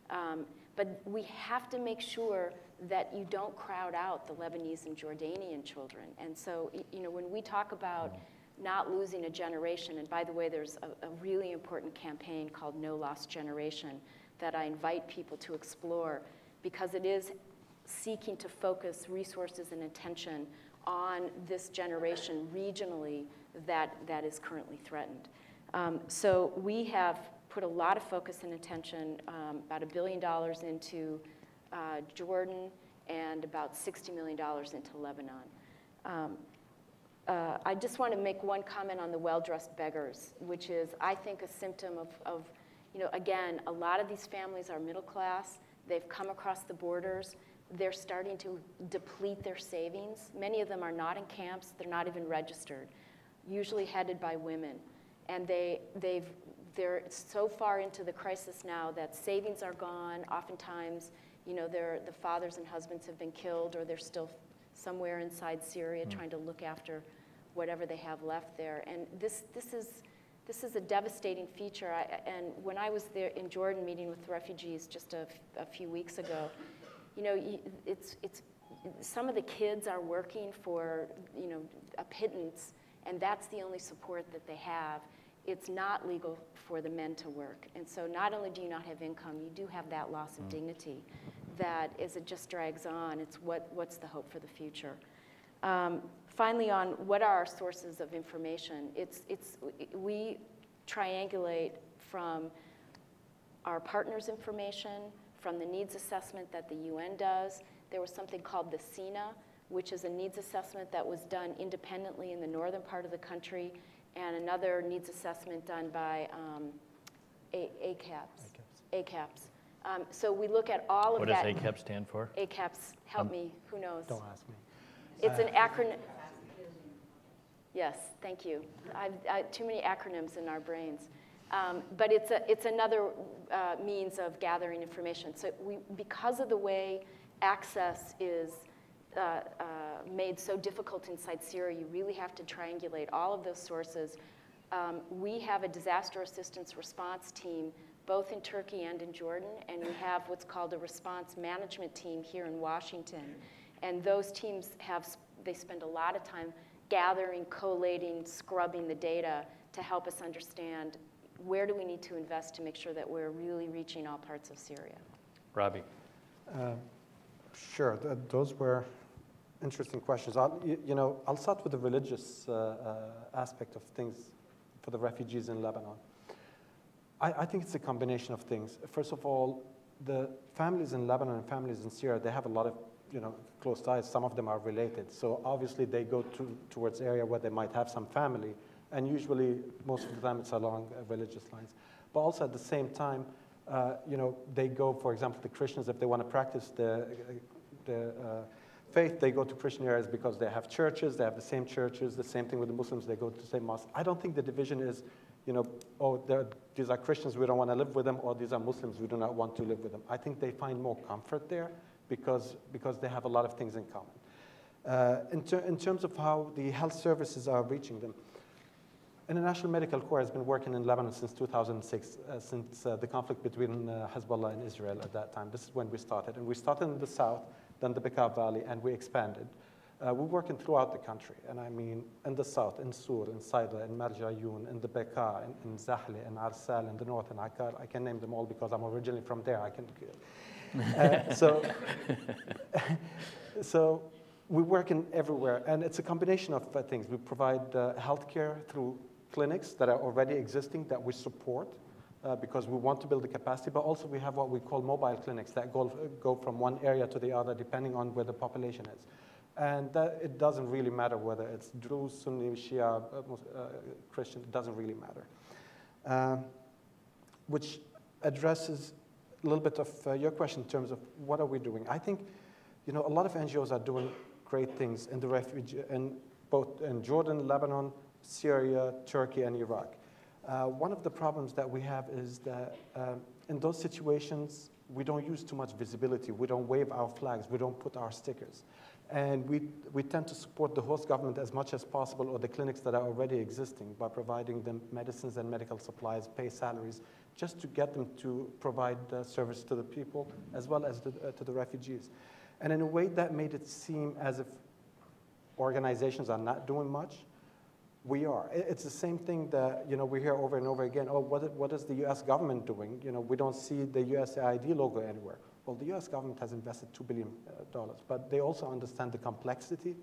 Um, but we have to make sure that you don't crowd out the Lebanese and Jordanian children. And so, you know, when we talk about not losing a generation, and by the way, there's a, a really important campaign called No Lost Generation that I invite people to explore because it is seeking to focus resources and attention on this generation regionally that, that is currently threatened. Um, so we have put a lot of focus and attention, um, about a billion dollars into uh, Jordan and about $60 million into Lebanon. Um, uh, I just want to make one comment on the well-dressed beggars, which is, I think, a symptom of, of, you know, again, a lot of these families are middle class. They've come across the borders. They're starting to deplete their savings. Many of them are not in camps. They're not even registered, usually headed by women. And they, they've they're so far into the crisis now that savings are gone. Oftentimes, you know, the fathers and husbands have been killed or they're still somewhere inside Syria mm. trying to look after whatever they have left there. And this, this, is, this is a devastating feature. I, and when I was there in Jordan meeting with refugees just a, a few weeks ago, you know, it's, it's, some of the kids are working for, you know, a pittance, and that's the only support that they have it's not legal for the men to work. And so not only do you not have income, you do have that loss of mm. dignity that as it just drags on, it's what, what's the hope for the future. Um, finally, on what are our sources of information, it's, it's, we triangulate from our partners' information, from the needs assessment that the UN does. There was something called the SINA, which is a needs assessment that was done independently in the northern part of the country and another needs assessment done by um, A- ACAPS. ACAPS. Um, so we look at all of What that. does ACAP stand for? ACAPS, help Um, me, who knows? Don't ask me. It's an acronym. Yes, thank you. I've, I, too many acronyms in our brains. Um, but it's, a, it's another uh, means of gathering information. So we, because of the way access is uh, uh, made so difficult inside Syria, you really have to triangulate all of those sources. Um, we have a disaster assistance response team both in Turkey and in Jordan, and we have what's called a response management team here in Washington. And those teams have, they spend a lot of time gathering, collating, scrubbing the data to help us understand where do we need to invest to make sure that we're really reaching all parts of Syria. Rabih. Uh, Sure, th- those were interesting questions. I'll, you, you know, I'll start with the religious uh, uh, aspect of things for the refugees in Lebanon. I, I think it's a combination of things. First of all, the families in Lebanon and families in Syria, they have a lot of you know, close ties. Some of them are related. So obviously they go to, towards area where they might have some family. And usually, most of the time, it's along religious lines. But also at the same time, uh, you know, they go, for example, the Christians, if they want to practice the, the uh, faith, they go to Christian areas because they have churches, they have the same churches, the same thing with the Muslims, they go to the same mosque. I don't think the division is, you know, oh, these are Christians, we don't want to live with them, or these are Muslims, we do not want to live with them. I think they find more comfort there because, because they have a lot of things in common. Uh, in, ter- in terms of how the health services are reaching them, International Medical Corps has been working in Lebanon since 2006, uh, since uh, the conflict between uh, Hezbollah and Israel at that time. This is when we started. And we started in the south, then the Bekaa Valley, and we expanded. Uh, we're working throughout the country, and I mean in the south, in Sur, in Saida, in Marjayoun, in the Bekaa, in, in Zahle, in Arsal, in the north, in Akkar. I can name them all because I'm originally from there. I can. Uh, <laughs> so, <laughs> so we work in everywhere, and it's a combination of uh, things. We provide uh, healthcare through clinics that are already existing that we support uh, because we want to build the capacity, but also we have what we call mobile clinics that go, go from one area to the other depending on where the population is. And that, it doesn't really matter whether it's Druze, Sunni, Shia, uh, uh, Christian, it doesn't really matter. Um, which addresses a little bit of uh, your question in terms of what are we doing. I think, you know, a lot of NGOs are doing great things in the refugee, in both in Jordan, Lebanon, Syria, Turkey, and Iraq. Uh, one of the problems that we have is that um, in those situations, we don't use too much visibility. We don't wave our flags. We don't put our stickers. And we, we tend to support the host government as much as possible or the clinics that are already existing by providing them medicines and medical supplies, pay salaries, just to get them to provide service to the people as well as the, uh, to the refugees. And in a way that made it seem as if organizations are not doing much, we are. It's the same thing that you know we hear over and over again. Oh, what, what is the U.S. government doing? You know, we don't see the USAID logo anywhere. Well, the U.S. government has invested two billion uh, dollars, but they also understand the complexity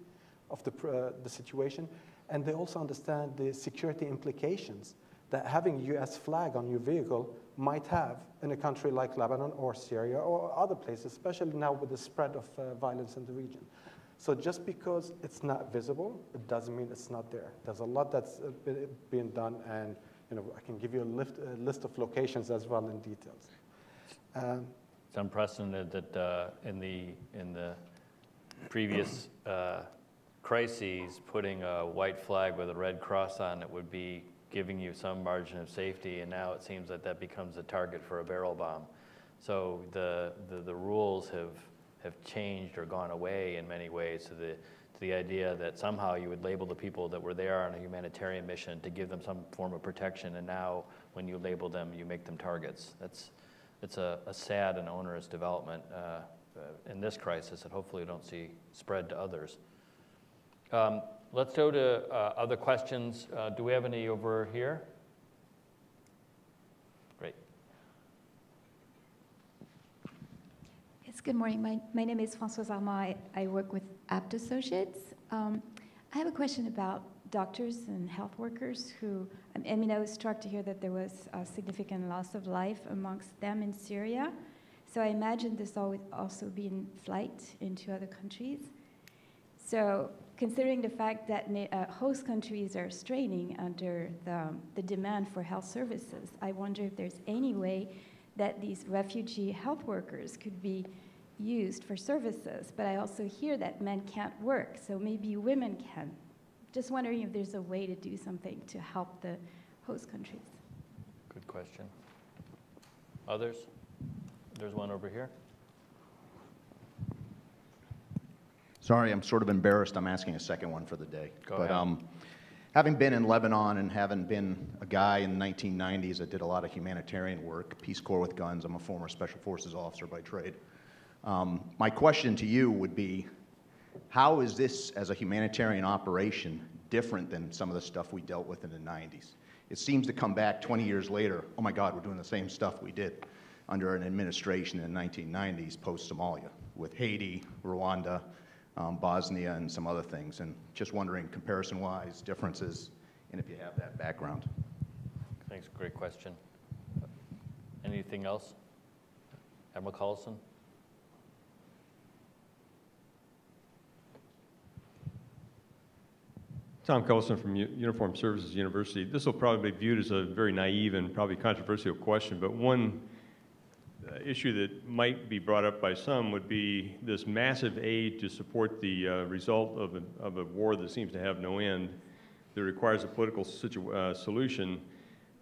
of the, uh, the situation, and they also understand the security implications that having a U.S. flag on your vehicle might have in a country like Lebanon or Syria or other places, especially now with the spread of uh, violence in the region. So just because it's not visible, it doesn't mean it's not there. There's a lot that's uh, be- being done, and you know, I can give you a, lift, a list of locations as well in details. Um, It's unprecedented that uh, in the, in the previous uh, crises, putting a white flag with a red cross on it would be giving you some margin of safety, and now it seems that that becomes a target for a barrel bomb. So the, the, the rules have, have changed or gone away in many ways to the, to the idea that somehow you would label the people that were there on a humanitarian mission to give them some form of protection, and now when you label them, you make them targets. That's, it's a, a sad and onerous development uh, uh, in this crisis that hopefully don't see spread to others. Um, let's go to uh, other questions. Uh, do we have any over here? Great. Yes, good morning. My, my name is Françoise Armand. I, I work with Abt Associates. Um, I have a question about doctors and health workers who, I mean, I was struck to hear that there was a significant loss of life amongst them in Syria. So I imagine this al- would also be in flight into other countries. So considering the fact that uh, host countries are straining under the, the demand for health services, I wonder if there's any way that these refugee health workers could be used for services. But I also hear that men can't work, so maybe women can. Just wondering if there's a way to do something to help the host countries. Good question. Others? There's one over here. Sorry, I'm sort of embarrassed. I'm asking a second one for the day. Go but ahead. um, having been in Lebanon and having been a guy in the 1990s that did a lot of humanitarian work, Peace Corps with guns, I'm a former Special Forces officer by trade. Um, my question to you would be How is this, as a humanitarian operation, different than some of the stuff we dealt with in the 90s? It seems to come back 20 years later, oh my God, we're doing the same stuff we did under an administration in the 1990s post Somalia with Haiti, Rwanda, um, Bosnia, and some other things. And just wondering, comparison wise, differences, and if you have that background. Thanks, great question. Anything else? Admiral Cullison? Tom Cullison from U- Uniform Services University. This will probably be viewed as a very naive and probably controversial question, but one uh, issue that might be brought up by some would be this massive aid to support the uh, result of a, of a war that seems to have no end, that requires a political uh, solution,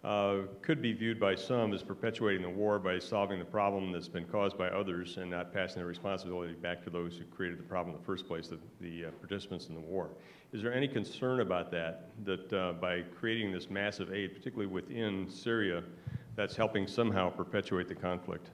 uh, could be viewed by some as perpetuating the war by solving the problem that's been caused by others and not passing the responsibility back to those who created the problem in the first place, the, the uh, participants in the war. Is there any concern about that, that uh, by creating this massive aid, particularly within Syria, that's helping somehow perpetuate the conflict?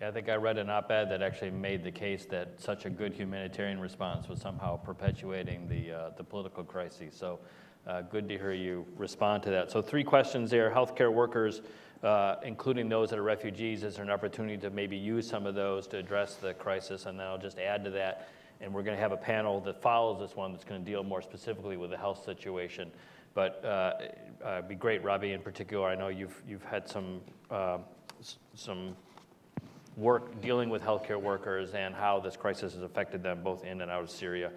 Yeah, I think I read an op-ed that actually made the case that such a good humanitarian response was somehow perpetuating the, uh, the political crisis. So uh, good to hear you respond to that. So three questions there. Healthcare workers, uh, including those that are refugees, is there an opportunity to maybe use some of those to address the crisis? And then I'll just add to that, and we're going to have a panel that follows this one that's going to deal more specifically with the health situation. But uh, uh, it'd be great, Rabih, in particular. I know you've you've had some uh, some work dealing with healthcare workers and how this crisis has affected them both in and out of Syria.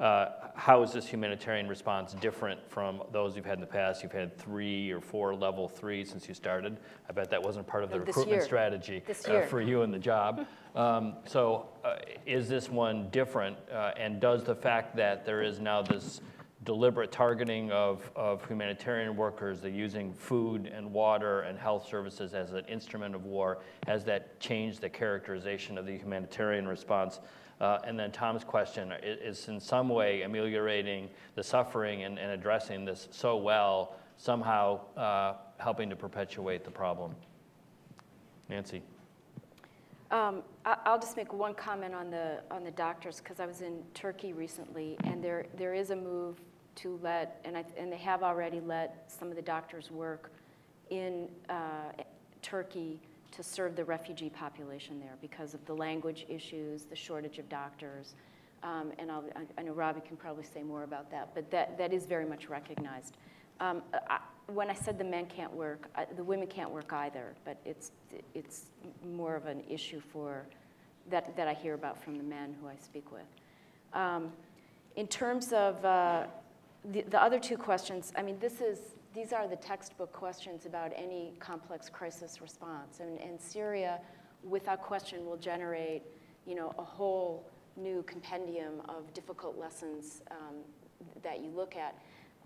Uh, how is this humanitarian response different from those you've had in the past? You've had three or four level three since you started. I bet that wasn't part of the This recruitment year. strategy uh, for you and the job. <laughs> Um, so, uh, is this one different? Uh, and does the fact that there is now this deliberate targeting of, of humanitarian workers, the using food and water and health services as an instrument of war, has that changed the characterization of the humanitarian response? Uh, and then Tom's question i- is in some way ameliorating the suffering and, and addressing this so well, somehow uh, helping to perpetuate the problem. Nancy. Um, I'll just make one comment on the, on the doctors, because I was in Turkey recently, and there, there is a move to let, and I, and they have already let some of the doctors work in uh, Turkey to serve the refugee population there because of the language issues, the shortage of doctors. Um, And I'll, I- know Rabih can probably say more about that, but that, that is very much recognized. Um, I- When I said the men can't work, I- the women can't work either, but it's, it's more of an issue for, that, that I hear about from the men who I speak with. Um, In terms of uh, the, the other two questions, I mean, this is, these are the textbook questions about any complex crisis response. And, and Syria, without question, will generate, you know, a whole new compendium of difficult lessons um, that you look at.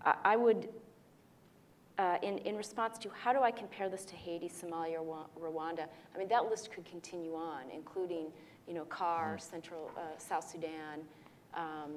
I, I would, uh, in, in response to how do I compare this to Haiti, Somalia, Rwa- Rwanda, I mean, that list could continue on, including, you know, CAR, Central, uh, South Sudan. Um,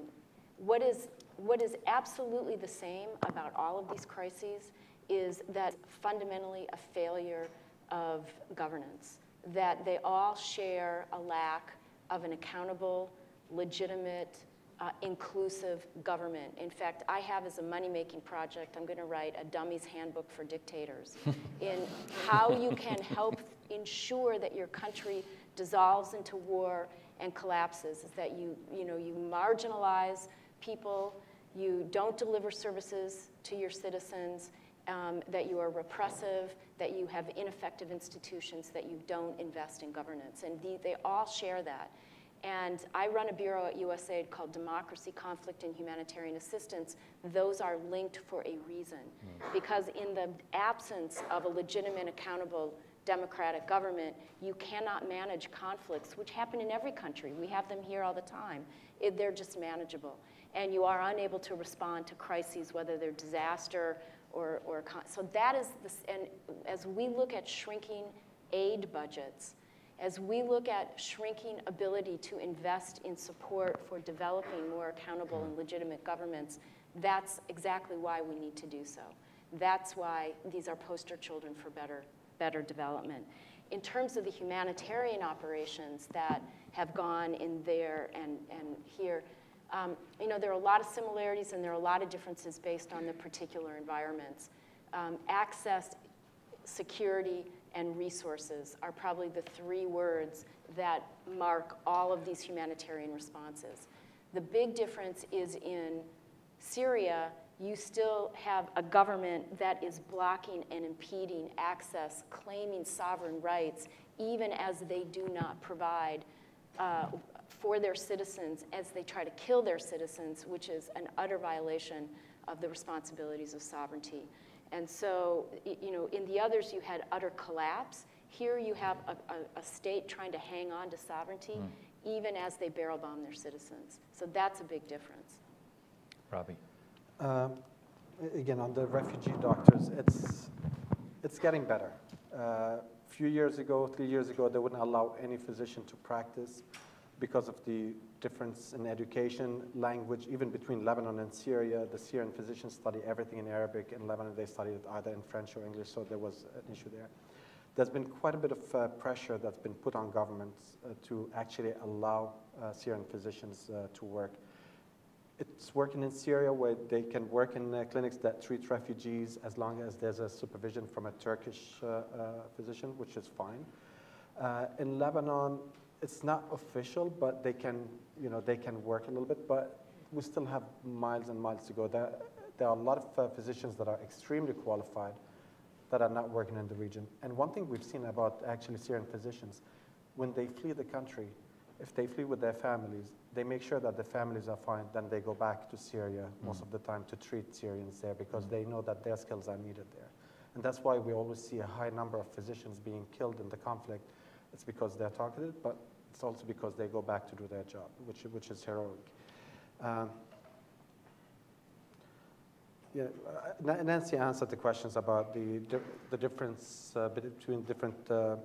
what is, what is absolutely the same about all of these crises is that fundamentally a failure of governance, that they all share a lack of an accountable, legitimate, uh, inclusive government. In fact, I have as a money-making project, I'm going to write a dummy's handbook for dictators <laughs> in how you can help ensure that your country dissolves into war and collapses, is that you, you know, you marginalize people, you don't deliver services to your citizens, um, that you are repressive, that you have ineffective institutions, that you don't invest in governance. And the, they all share that. And I run a bureau at USAID called Democracy, Conflict, and Humanitarian Assistance. Those are linked for a reason. Because in the absence of a legitimate, accountable, democratic government, you cannot manage conflicts, which happen in every country. We have them here all the time. It, they're just manageable. And you are unable to respond to crises, whether they're disaster or, or so that is, and as we look at shrinking aid budgets, as we look at shrinking ability to invest in support for developing more accountable and legitimate governments, that's exactly why we need to do so. That's why these are poster children for better, better development. In terms of the humanitarian operations that have gone in there and, and here, Um, you know, there are a lot of similarities and there are a lot of differences based on the particular environments. Um, access, security, and resources are probably the three words that mark all of these humanitarian responses. The big difference is in Syria, you still have a government that is blocking and impeding access, claiming sovereign rights, even as they do not provide uh, for their citizens as they try to kill their citizens, which is an utter violation of the responsibilities of sovereignty. And so, you know, in the others, you had utter collapse. Here you have a, a, a state trying to hang on to sovereignty, mm. even as they barrel bomb their citizens. So that's a big difference. Rabih. Um, again, on the refugee doctors, it's, it's getting better. Uh, a few years ago, three years ago, they wouldn't allow any physician to practice because of the difference in education, language, even between Lebanon and Syria. The Syrian physicians study everything in Arabic. In Lebanon, they study it either in French or English, so there was an issue there. There's been quite a bit of uh, pressure that's been put on governments uh, to actually allow uh, Syrian physicians uh, to work. It's working in Syria where they can work in uh, clinics that treat refugees as long as there's a supervision from a Turkish uh, physician, which is fine. in Lebanon, it's not official, but they can, you know, they can work a little bit, but we still have miles and miles to go. There, there are a lot of uh, physicians that are extremely qualified that are not working in the region. And one thing we've seen about actually Syrian physicians, when they flee the country, if they flee with their families, they make sure that the families are fine, then they go back to Syria mm. most of the time to treat Syrians there because mm. they know that their skills are needed there. And that's why we always see a high number of physicians being killed in the conflict it's because they're targeted, but it's also because they go back to do their job, which, which is heroic. Um, yeah, Nancy answered the questions about the, the difference uh, between different uh,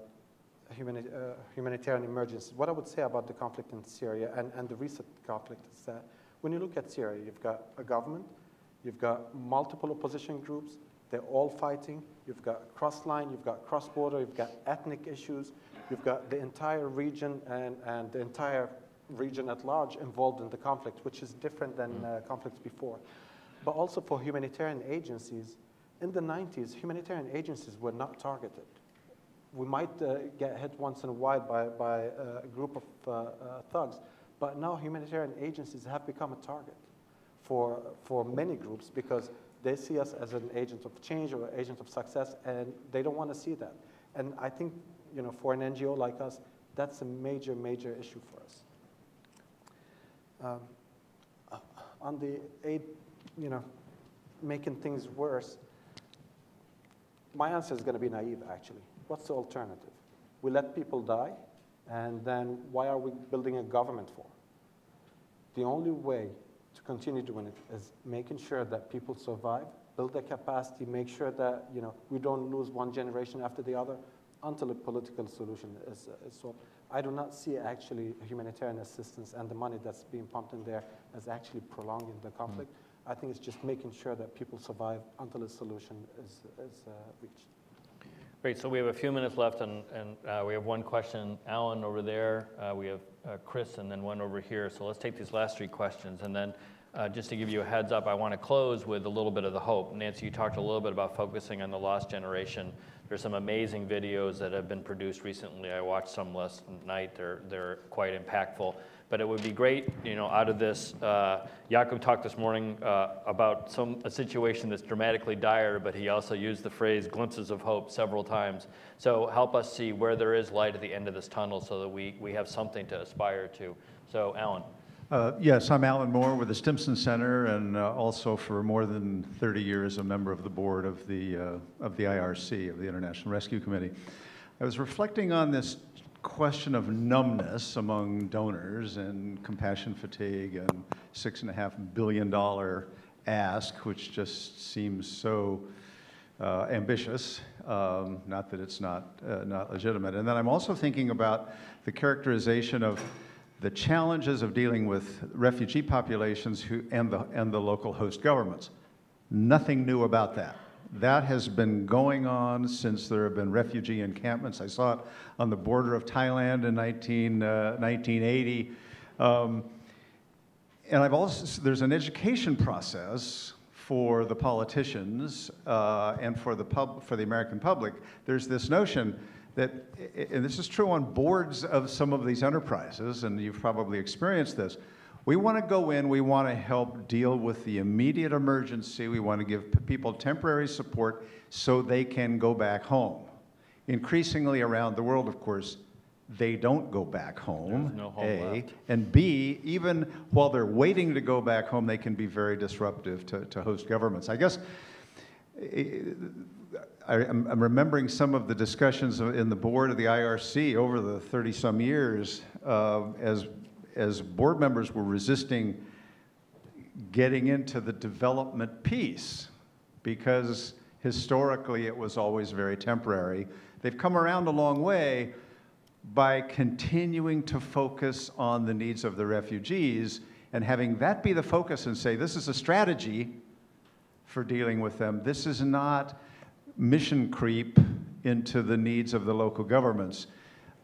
humani uh, humanitarian emergencies. What I would say about the conflict in Syria and, and the recent conflict is that when you look at Syria, you've got a government, you've got multiple opposition groups, they're all fighting, you've got cross-line, you've got cross-border, you've got ethnic issues, You've got the entire region and, and the entire region at large involved in the conflict, which is different than mm. uh, conflicts before. But also for humanitarian agencies, in the 90s, humanitarian agencies were not targeted. We might uh, get hit once in a while by, by a group of uh, uh, thugs, but now humanitarian agencies have become a target for, for many groups because they see us as an agent of change or agent of success, and they don't want to see that. And I think you know, for an NGO like us, that's a major, major issue for us. Um, uh, on the aid, you know, making things worse, my answer is going to be naive, actually. What's the alternative? We let people die, and then why are we building a government for? The only way to continue doing it is making sure that people survive, build their capacity, make sure that you know, we don't lose one generation after the other, until a political solution is, is solved. I do not see actually humanitarian assistance and the money that's being pumped in there as actually prolonging the conflict. Mm I think it's just making sure that people survive until a solution is, is uh, reached. Great, so we have a few minutes left, and, and uh, we have one question. Alan over there, uh, we have uh, Chris, and then one over here. So let's take these last three questions, and then uh, just to give you a heads up, I want to close with a little bit of the hope. Nancy, you talked a little bit about focusing on the lost generation. There's some amazing videos that have been produced recently. I watched some last night. They're, they're quite impactful. But it would be great, you know, out of this. Uh, Yaqub talked this morning uh, about some a situation that's dramatically dire, but he also used the phrase "glimpses of hope" several times. So help us see where there is light at the end of this tunnel, so that we we have something to aspire to. So, Alan. Uh, yes, I'm Alan Moore with the Stimson Center, and uh, also for more than 30 years a member of the board of the, uh, of the IRC, of the International Rescue Committee. I was reflecting on this question of numbness among donors and compassion fatigue and six and a half billion dollar ask, which just seems so uh, ambitious. Um, not that it's not, uh, not legitimate. And then I'm also thinking about the characterization of the challenges of dealing with refugee populations who, and, the, and the local host governments. Nothing new about that. That has been going on since there have been refugee encampments. I saw it on the border of Thailand in 19, uh, 1980. Um, and I've also, there's an education process for the politicians uh, and for the, pub, for the American public. There's this notion that, and this is true on boards of some of these enterprises, and you've probably experienced this. We want to go in, we want to help deal with the immediate emergency, we want to give people temporary support so they can go back home. Increasingly around the world, of course, they don't go back home, no home A. left. And B, even while they're waiting to go back home, they can be very disruptive to, to host governments. I guess I, am I'm remembering some of the discussions in the board of the IRC over the 30 some years uh, as, as board members were resisting getting into the development piece because historically it was always very temporary. They've come around a long way by continuing to focus on the needs of the refugees and having that be the focus and say, this is a strategy for dealing with them. This is not mission creep into the needs of the local governments.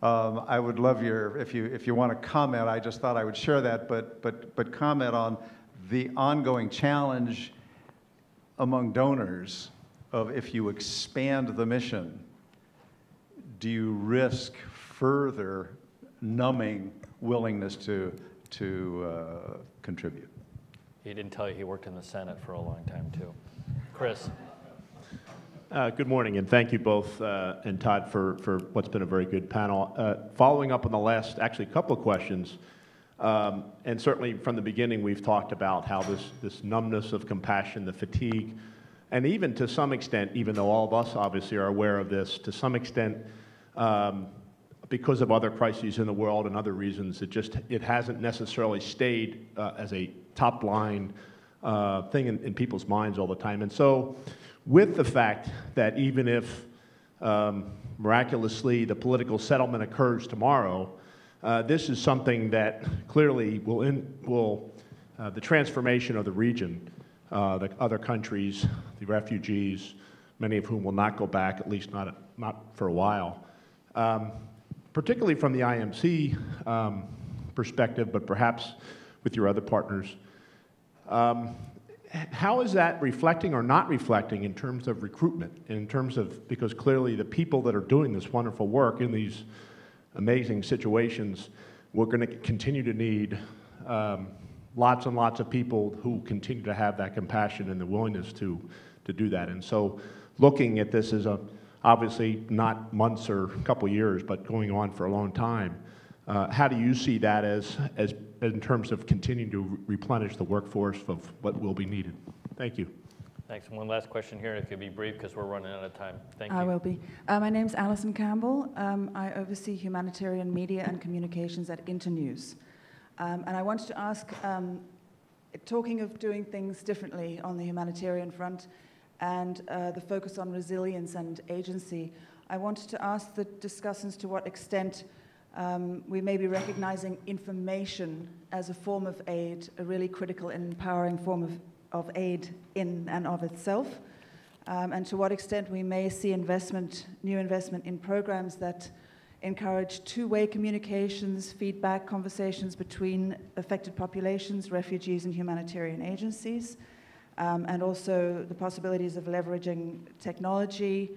Um, I would love your, if you, if you want to comment, I just thought I would share that, but, but, but comment on the ongoing challenge among donors of if you expand the mission, do you risk further numbing willingness to, to uh, contribute? He didn't tell you he worked in the Senate for a long time, too. Chris? Uh, Good morning, and thank you both, uh, and Todd, for, for what's been a very good panel. Uh, Following up on the last, actually, a couple of questions, um, and certainly from the beginning, we've talked about how this, this numbness of compassion, the fatigue, and even to some extent, even though all of us obviously are aware of this, to some extent, um, because of other crises in the world and other reasons, it just it hasn't necessarily stayed uh, as a top line uh, thing in, in, people's minds all the time. And so, with the fact that even if um, miraculously the political settlement occurs tomorrow, uh, this is something that clearly will in, will uh, the transformation of the region, uh, the other countries, the refugees, many of whom will not go back, at least not not for a while. Um, particularly from the IMC um, perspective, but perhaps with your other partners. Um, how is that reflecting or not reflecting in terms of recruitment, in terms of, because clearly the people that are doing this wonderful work in these amazing situations, we're going to continue to need um, lots and lots of people who continue to have that compassion and the willingness to, to do that. And so looking at this as a, obviously not months or a couple years, but going on for a long time. Uh, how do you see that as, as in terms of continuing to re replenish the workforce of what will be needed? Thank you. Thanks. And one last question here, if you'll be brief, because we're running out of time. Thank you. I will be. Uh, my name's Alison Campbell. Um, I oversee humanitarian media and communications at Internews. Um, and I wanted to ask, um, talking of doing things differently on the humanitarian front, and uh, the focus on resilience and agency, I wanted to ask the discussants to what extent um, we may be recognizing information as a form of aid, a really critical and empowering form of, of aid in and of itself, um, and to what extent we may see investment, new investment in programs that encourage two-way communications, feedback, conversations between affected populations, refugees, and humanitarian agencies, um, and also the possibilities of leveraging technology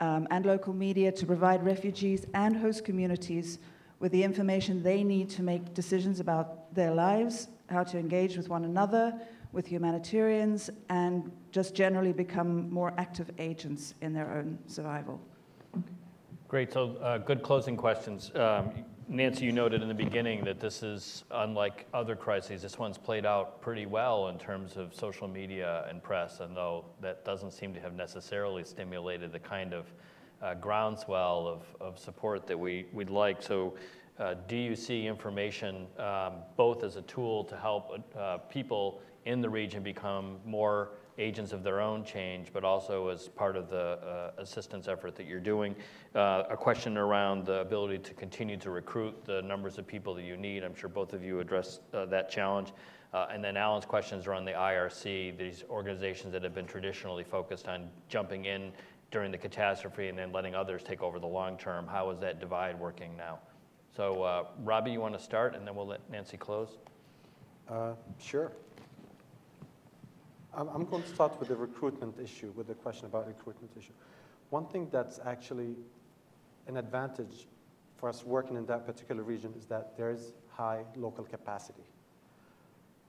um, and local media to provide refugees and host communities with the information they need to make decisions about their lives, how to engage with one another, with humanitarians, and just generally become more active agents in their own survival. Great. So, uh, good closing questions. Um, Nancy, you noted in the beginning that this is unlike other crises. This one's played out pretty well in terms of social media and press, and though that doesn't seem to have necessarily stimulated the kind of uh, groundswell of, of support that we, we'd like. So, uh, do you see information um, both as a tool to help uh, people in the region become more agents of their own change, but also as part of the uh, assistance effort that you're doing. Uh, a question around the ability to continue to recruit the numbers of people that you need. I'm sure both of you addressed uh, that challenge. Uh, and then Alan's questions around the IRC, these organizations that have been traditionally focused on jumping in during the catastrophe and then letting others take over the long term. How is that divide working now? So, uh, Rabih, you want to start, and then we'll let Nancy close? Uh, sure. I'm, going to start with the recruitment issue, with the question about recruitment issue. One thing that's actually an advantage for us working in that particular region is that there is high local capacity.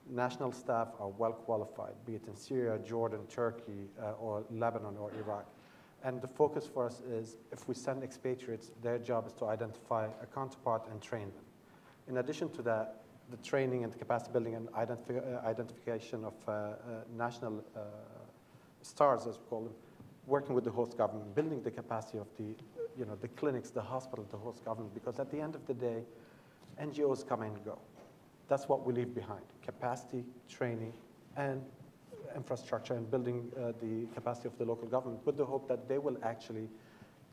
National staff are well qualified, be it in Syria, Jordan, Turkey, uh, or Lebanon or Iraq. And the focus for us is if we send expatriates, their job is to identify a counterpart and train them. In addition to that, the training and capacity building and uh, identification of uh, uh, national uh, stars, as we call them, working with the host government, building the capacity of the, you know, the clinics, the hospital, the host government, because at the end of the day, NGOs come and go. That's what we leave behind, capacity, training, and infrastructure and building uh, the capacity of the local government with the hope that they will actually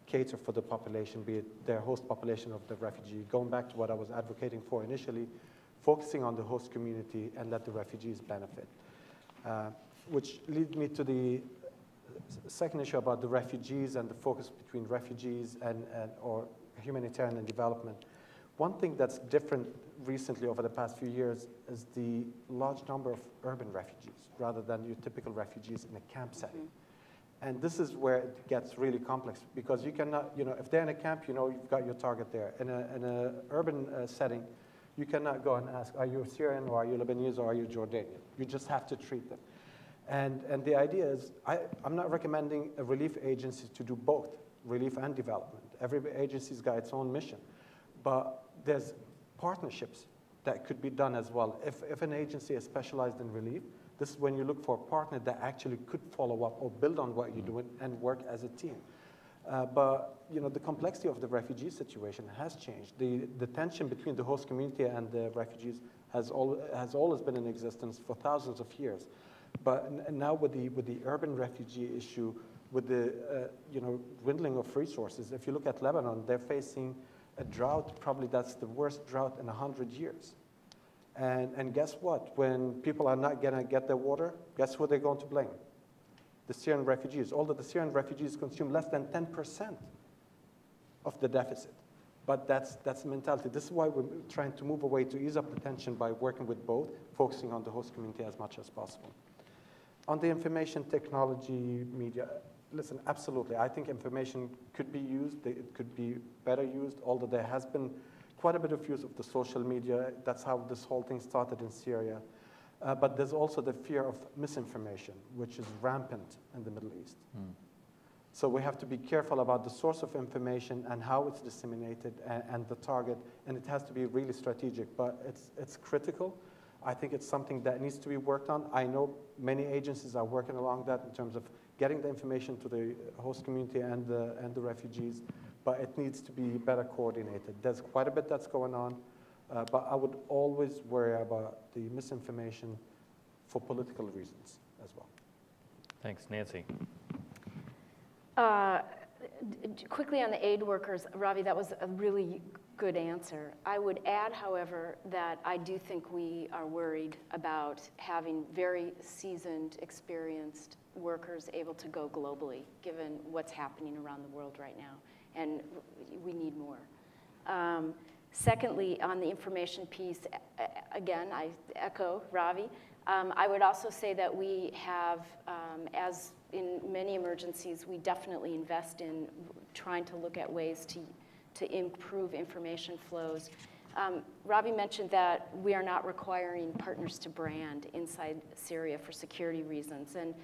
cater for the population, be it their host population of the refugee, going back to what I was advocating for initially, focusing on the host community and let the refugees benefit. Uh, which leads me to the second issue about the refugees and the focus between refugees and, and or humanitarian and development. One thing that's different recently over the past few years is the large number of urban refugees rather than your typical refugees in a camp setting. And this is where it gets really complex because you cannot, you know, if they're in a camp, you know, you've got your target there. In an urban uh, setting, you cannot go and ask, are you Syrian or are you Lebanese or are you Jordanian? You just have to treat them. And, and the idea is, I, I'm not recommending a relief agency to do both, relief and development. Every agency's got its own mission. But there's partnerships that could be done as well. If, if an agency is specialized in relief, this is when you look for a partner that actually could follow up or build on what you're doing and work as a team. Uh, but you know, the complexity of the refugee situation has changed. The, the tension between the host community and the refugees has, al has always been in existence for thousands of years. But now with the, with the urban refugee issue, with the uh, you know, dwindling of resources, if you look at Lebanon, they're facing a drought, probably that's the worst drought in 100 years. And, and guess what? When people are not going to get their water, guess who they're going to blame? The Syrian refugees. Although the Syrian refugees consume less than 10% of the deficit. But that's, that's the mentality. This is why we're trying to move away to ease up the tension by working with both, focusing on the host community as much as possible. On the information technology media, listen, absolutely. I think information could be used. It could be better used, although there has been quite a bit of use of the social media. That's how this whole thing started in Syria. Uh, but there's also the fear of misinformation, which is rampant in the Middle East. Mm. So we have to be careful about the source of information and how it's disseminated and, and, the target, and it has to be really strategic, but it's, it's critical. I think it's something that needs to be worked on. I know many agencies are working along that in terms of getting the information to the host community and the, and the refugees, but it needs to be better coordinated. There's quite a bit that's going on, uh, but I would always worry about the misinformation for political reasons as well. Thanks, Nancy. Uh, quickly on the aid workers, Rabih, that was a really good answer. I would add, however, that I do think we are worried about having very seasoned, experienced workers able to go globally, given what's happening around the world right now. And we need more. Um, secondly, on the information piece, again, I echo Rabih. Um, I would also say that we have, um, as in many emergencies, we definitely invest in trying to look at ways to, to improve information flows. Um, Rabih mentioned that we are not requiring partners to brand inside Syria for security reasons. And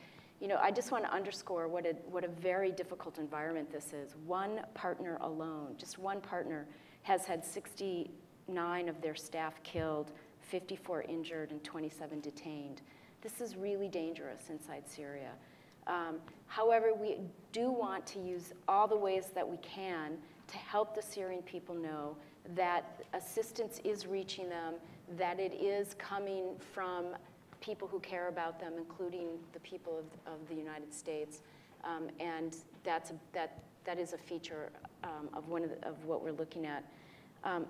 you know, I just want to underscore what a, what a very difficult environment this is. One partner alone, just one partner, has had 69 of their staff killed, 54 injured, and 27 detained. This is really dangerous inside Syria. Um, however, we do want to use all the ways that we can to help the Syrian people know that assistance is reaching them, that it is coming from people who care about them, including the people of, of the United States. Um, and that's that, that is a feature um, of, one of, the, of what we're looking at. Um,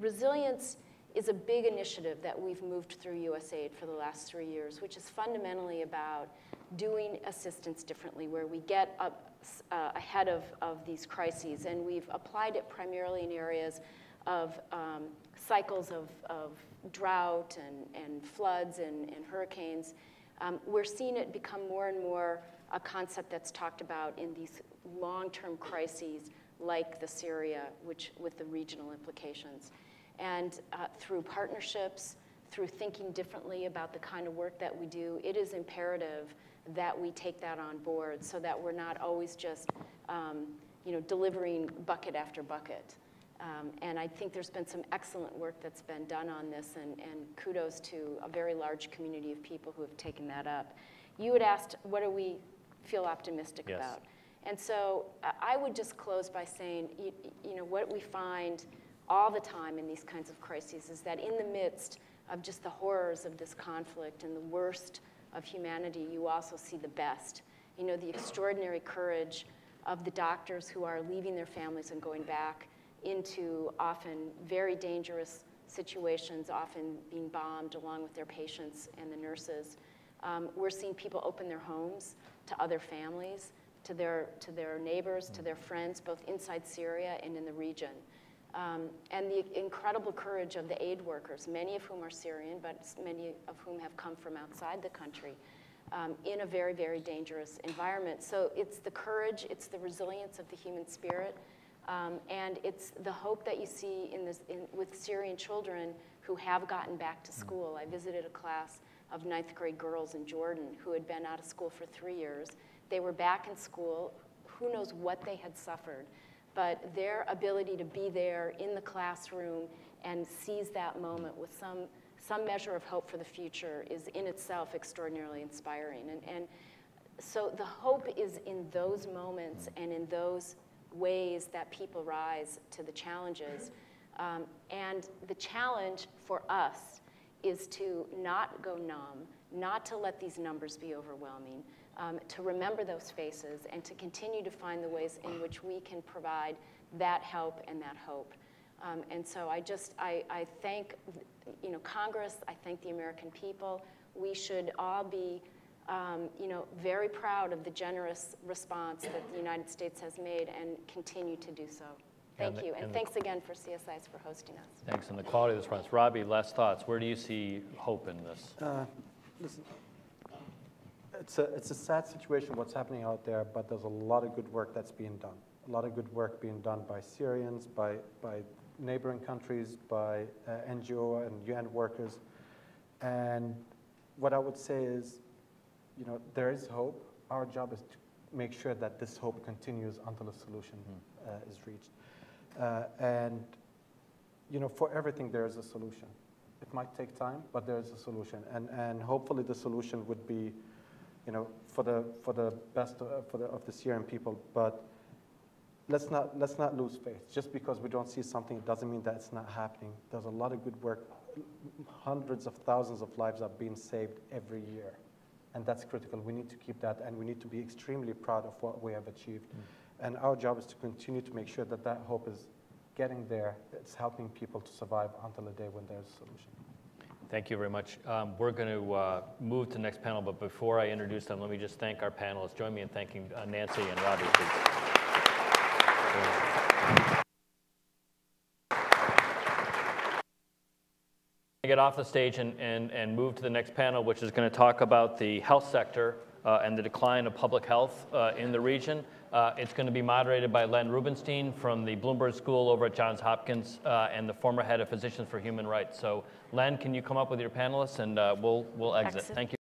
resilience is a big initiative that we've moved through USAID for the last three years, which is fundamentally about doing assistance differently, where we get up uh, ahead of, of these crises. And we've applied it primarily in areas of um, cycles of, of drought and, and floods and, and hurricanes, um, we're seeing it become more and more a concept that's talked about in these long-term crises like the Syria, which with the regional implications. And uh, through partnerships, through thinking differently about the kind of work that we do, it is imperative that we take that on board so that we're not always just um, you know, delivering bucket after bucket. Um, and I think there's been some excellent work that's been done on this, and, and, kudos to a very large community of people who have taken that up. You had asked, what do we feel optimistic yes. about? And so uh, I would just close by saying, you, you know, what we find all the time in these kinds of crises is that in the midst of just the horrors of this conflict and the worst of humanity, you also see the best. You know, the extraordinary courage of the doctors who are leaving their families and going back into often very dangerous situations, often being bombed along with their patients and the nurses. Um, we're seeing people open their homes to other families, to their, to their neighbors, to their friends, both inside Syria and in the region. Um, and the incredible courage of the aid workers, many of whom are Syrian, but many of whom have come from outside the country, um, in a very, very dangerous environment. So it's the courage, it's the resilience of the human spirit, um, and it's the hope that you see in this, in, with Syrian children who have gotten back to school. I visited a class of ninth grade girls in Jordan who had been out of school for three years. They were back in school. Who knows what they had suffered? But their ability to be there in the classroom and seize that moment with some, some measure of hope for the future is in itself extraordinarily inspiring. And, and so the hope is in those moments and in those ways that people rise to the challenges. Um, and the challenge for us is to not go numb, not to let these numbers be overwhelming, um, to remember those faces and to continue to find the ways in which we can provide that help and that hope. Um, and so I just, I, I thank, you know, Congress, I thank the American people. We should all be, um, you know, very proud of the generous response that the United States has made and continue to do so. Thank and you, the, and, and thanks again for CSIS for hosting us. Thanks, and the quality of this response. Rabih, last thoughts. Where do you see hope in this? Uh, listen, it's a, it's a sad situation what's happening out there, but there's a lot of good work that's being done. A lot of good work being done by Syrians, by, by neighboring countries, by uh, NGO and UN workers. And what I would say is, you know, there is hope. Our job is to make sure that this hope continues until a solution mm-hmm. uh, is reached. Uh, and, you know, for everything, there is a solution. It might take time, but there is a solution. And, and hopefully the solution would be you know, for the, for the best uh, for the, of the Syrian people. But let's not, let's not lose faith. Just because we don't see something doesn't mean that it's not happening. There's a lot of good work. Hundreds of thousands of lives are being saved every year. And that's critical. We need to keep that, and we need to be extremely proud of what we have achieved. Mm. And our job is to continue to make sure that that hope is getting there. It's helping people to survive until the day when there's a solution. Thank you very much. Um, we're going to uh, move to the next panel, but before I introduce them, let me just thank our panelists. Join me in thanking uh, Nancy and Rabih, please. Get off the stage and, and, and move to the next panel, which is going to talk about the health sector uh, and the decline of public health uh, in the region. Uh, it's going to be moderated by Len Rubenstein from the Bloomberg School over at Johns Hopkins uh, and the former head of Physicians for Human Rights. So, Len, can you come up with your panelists and uh, we'll, we'll exit. exit. Thank you.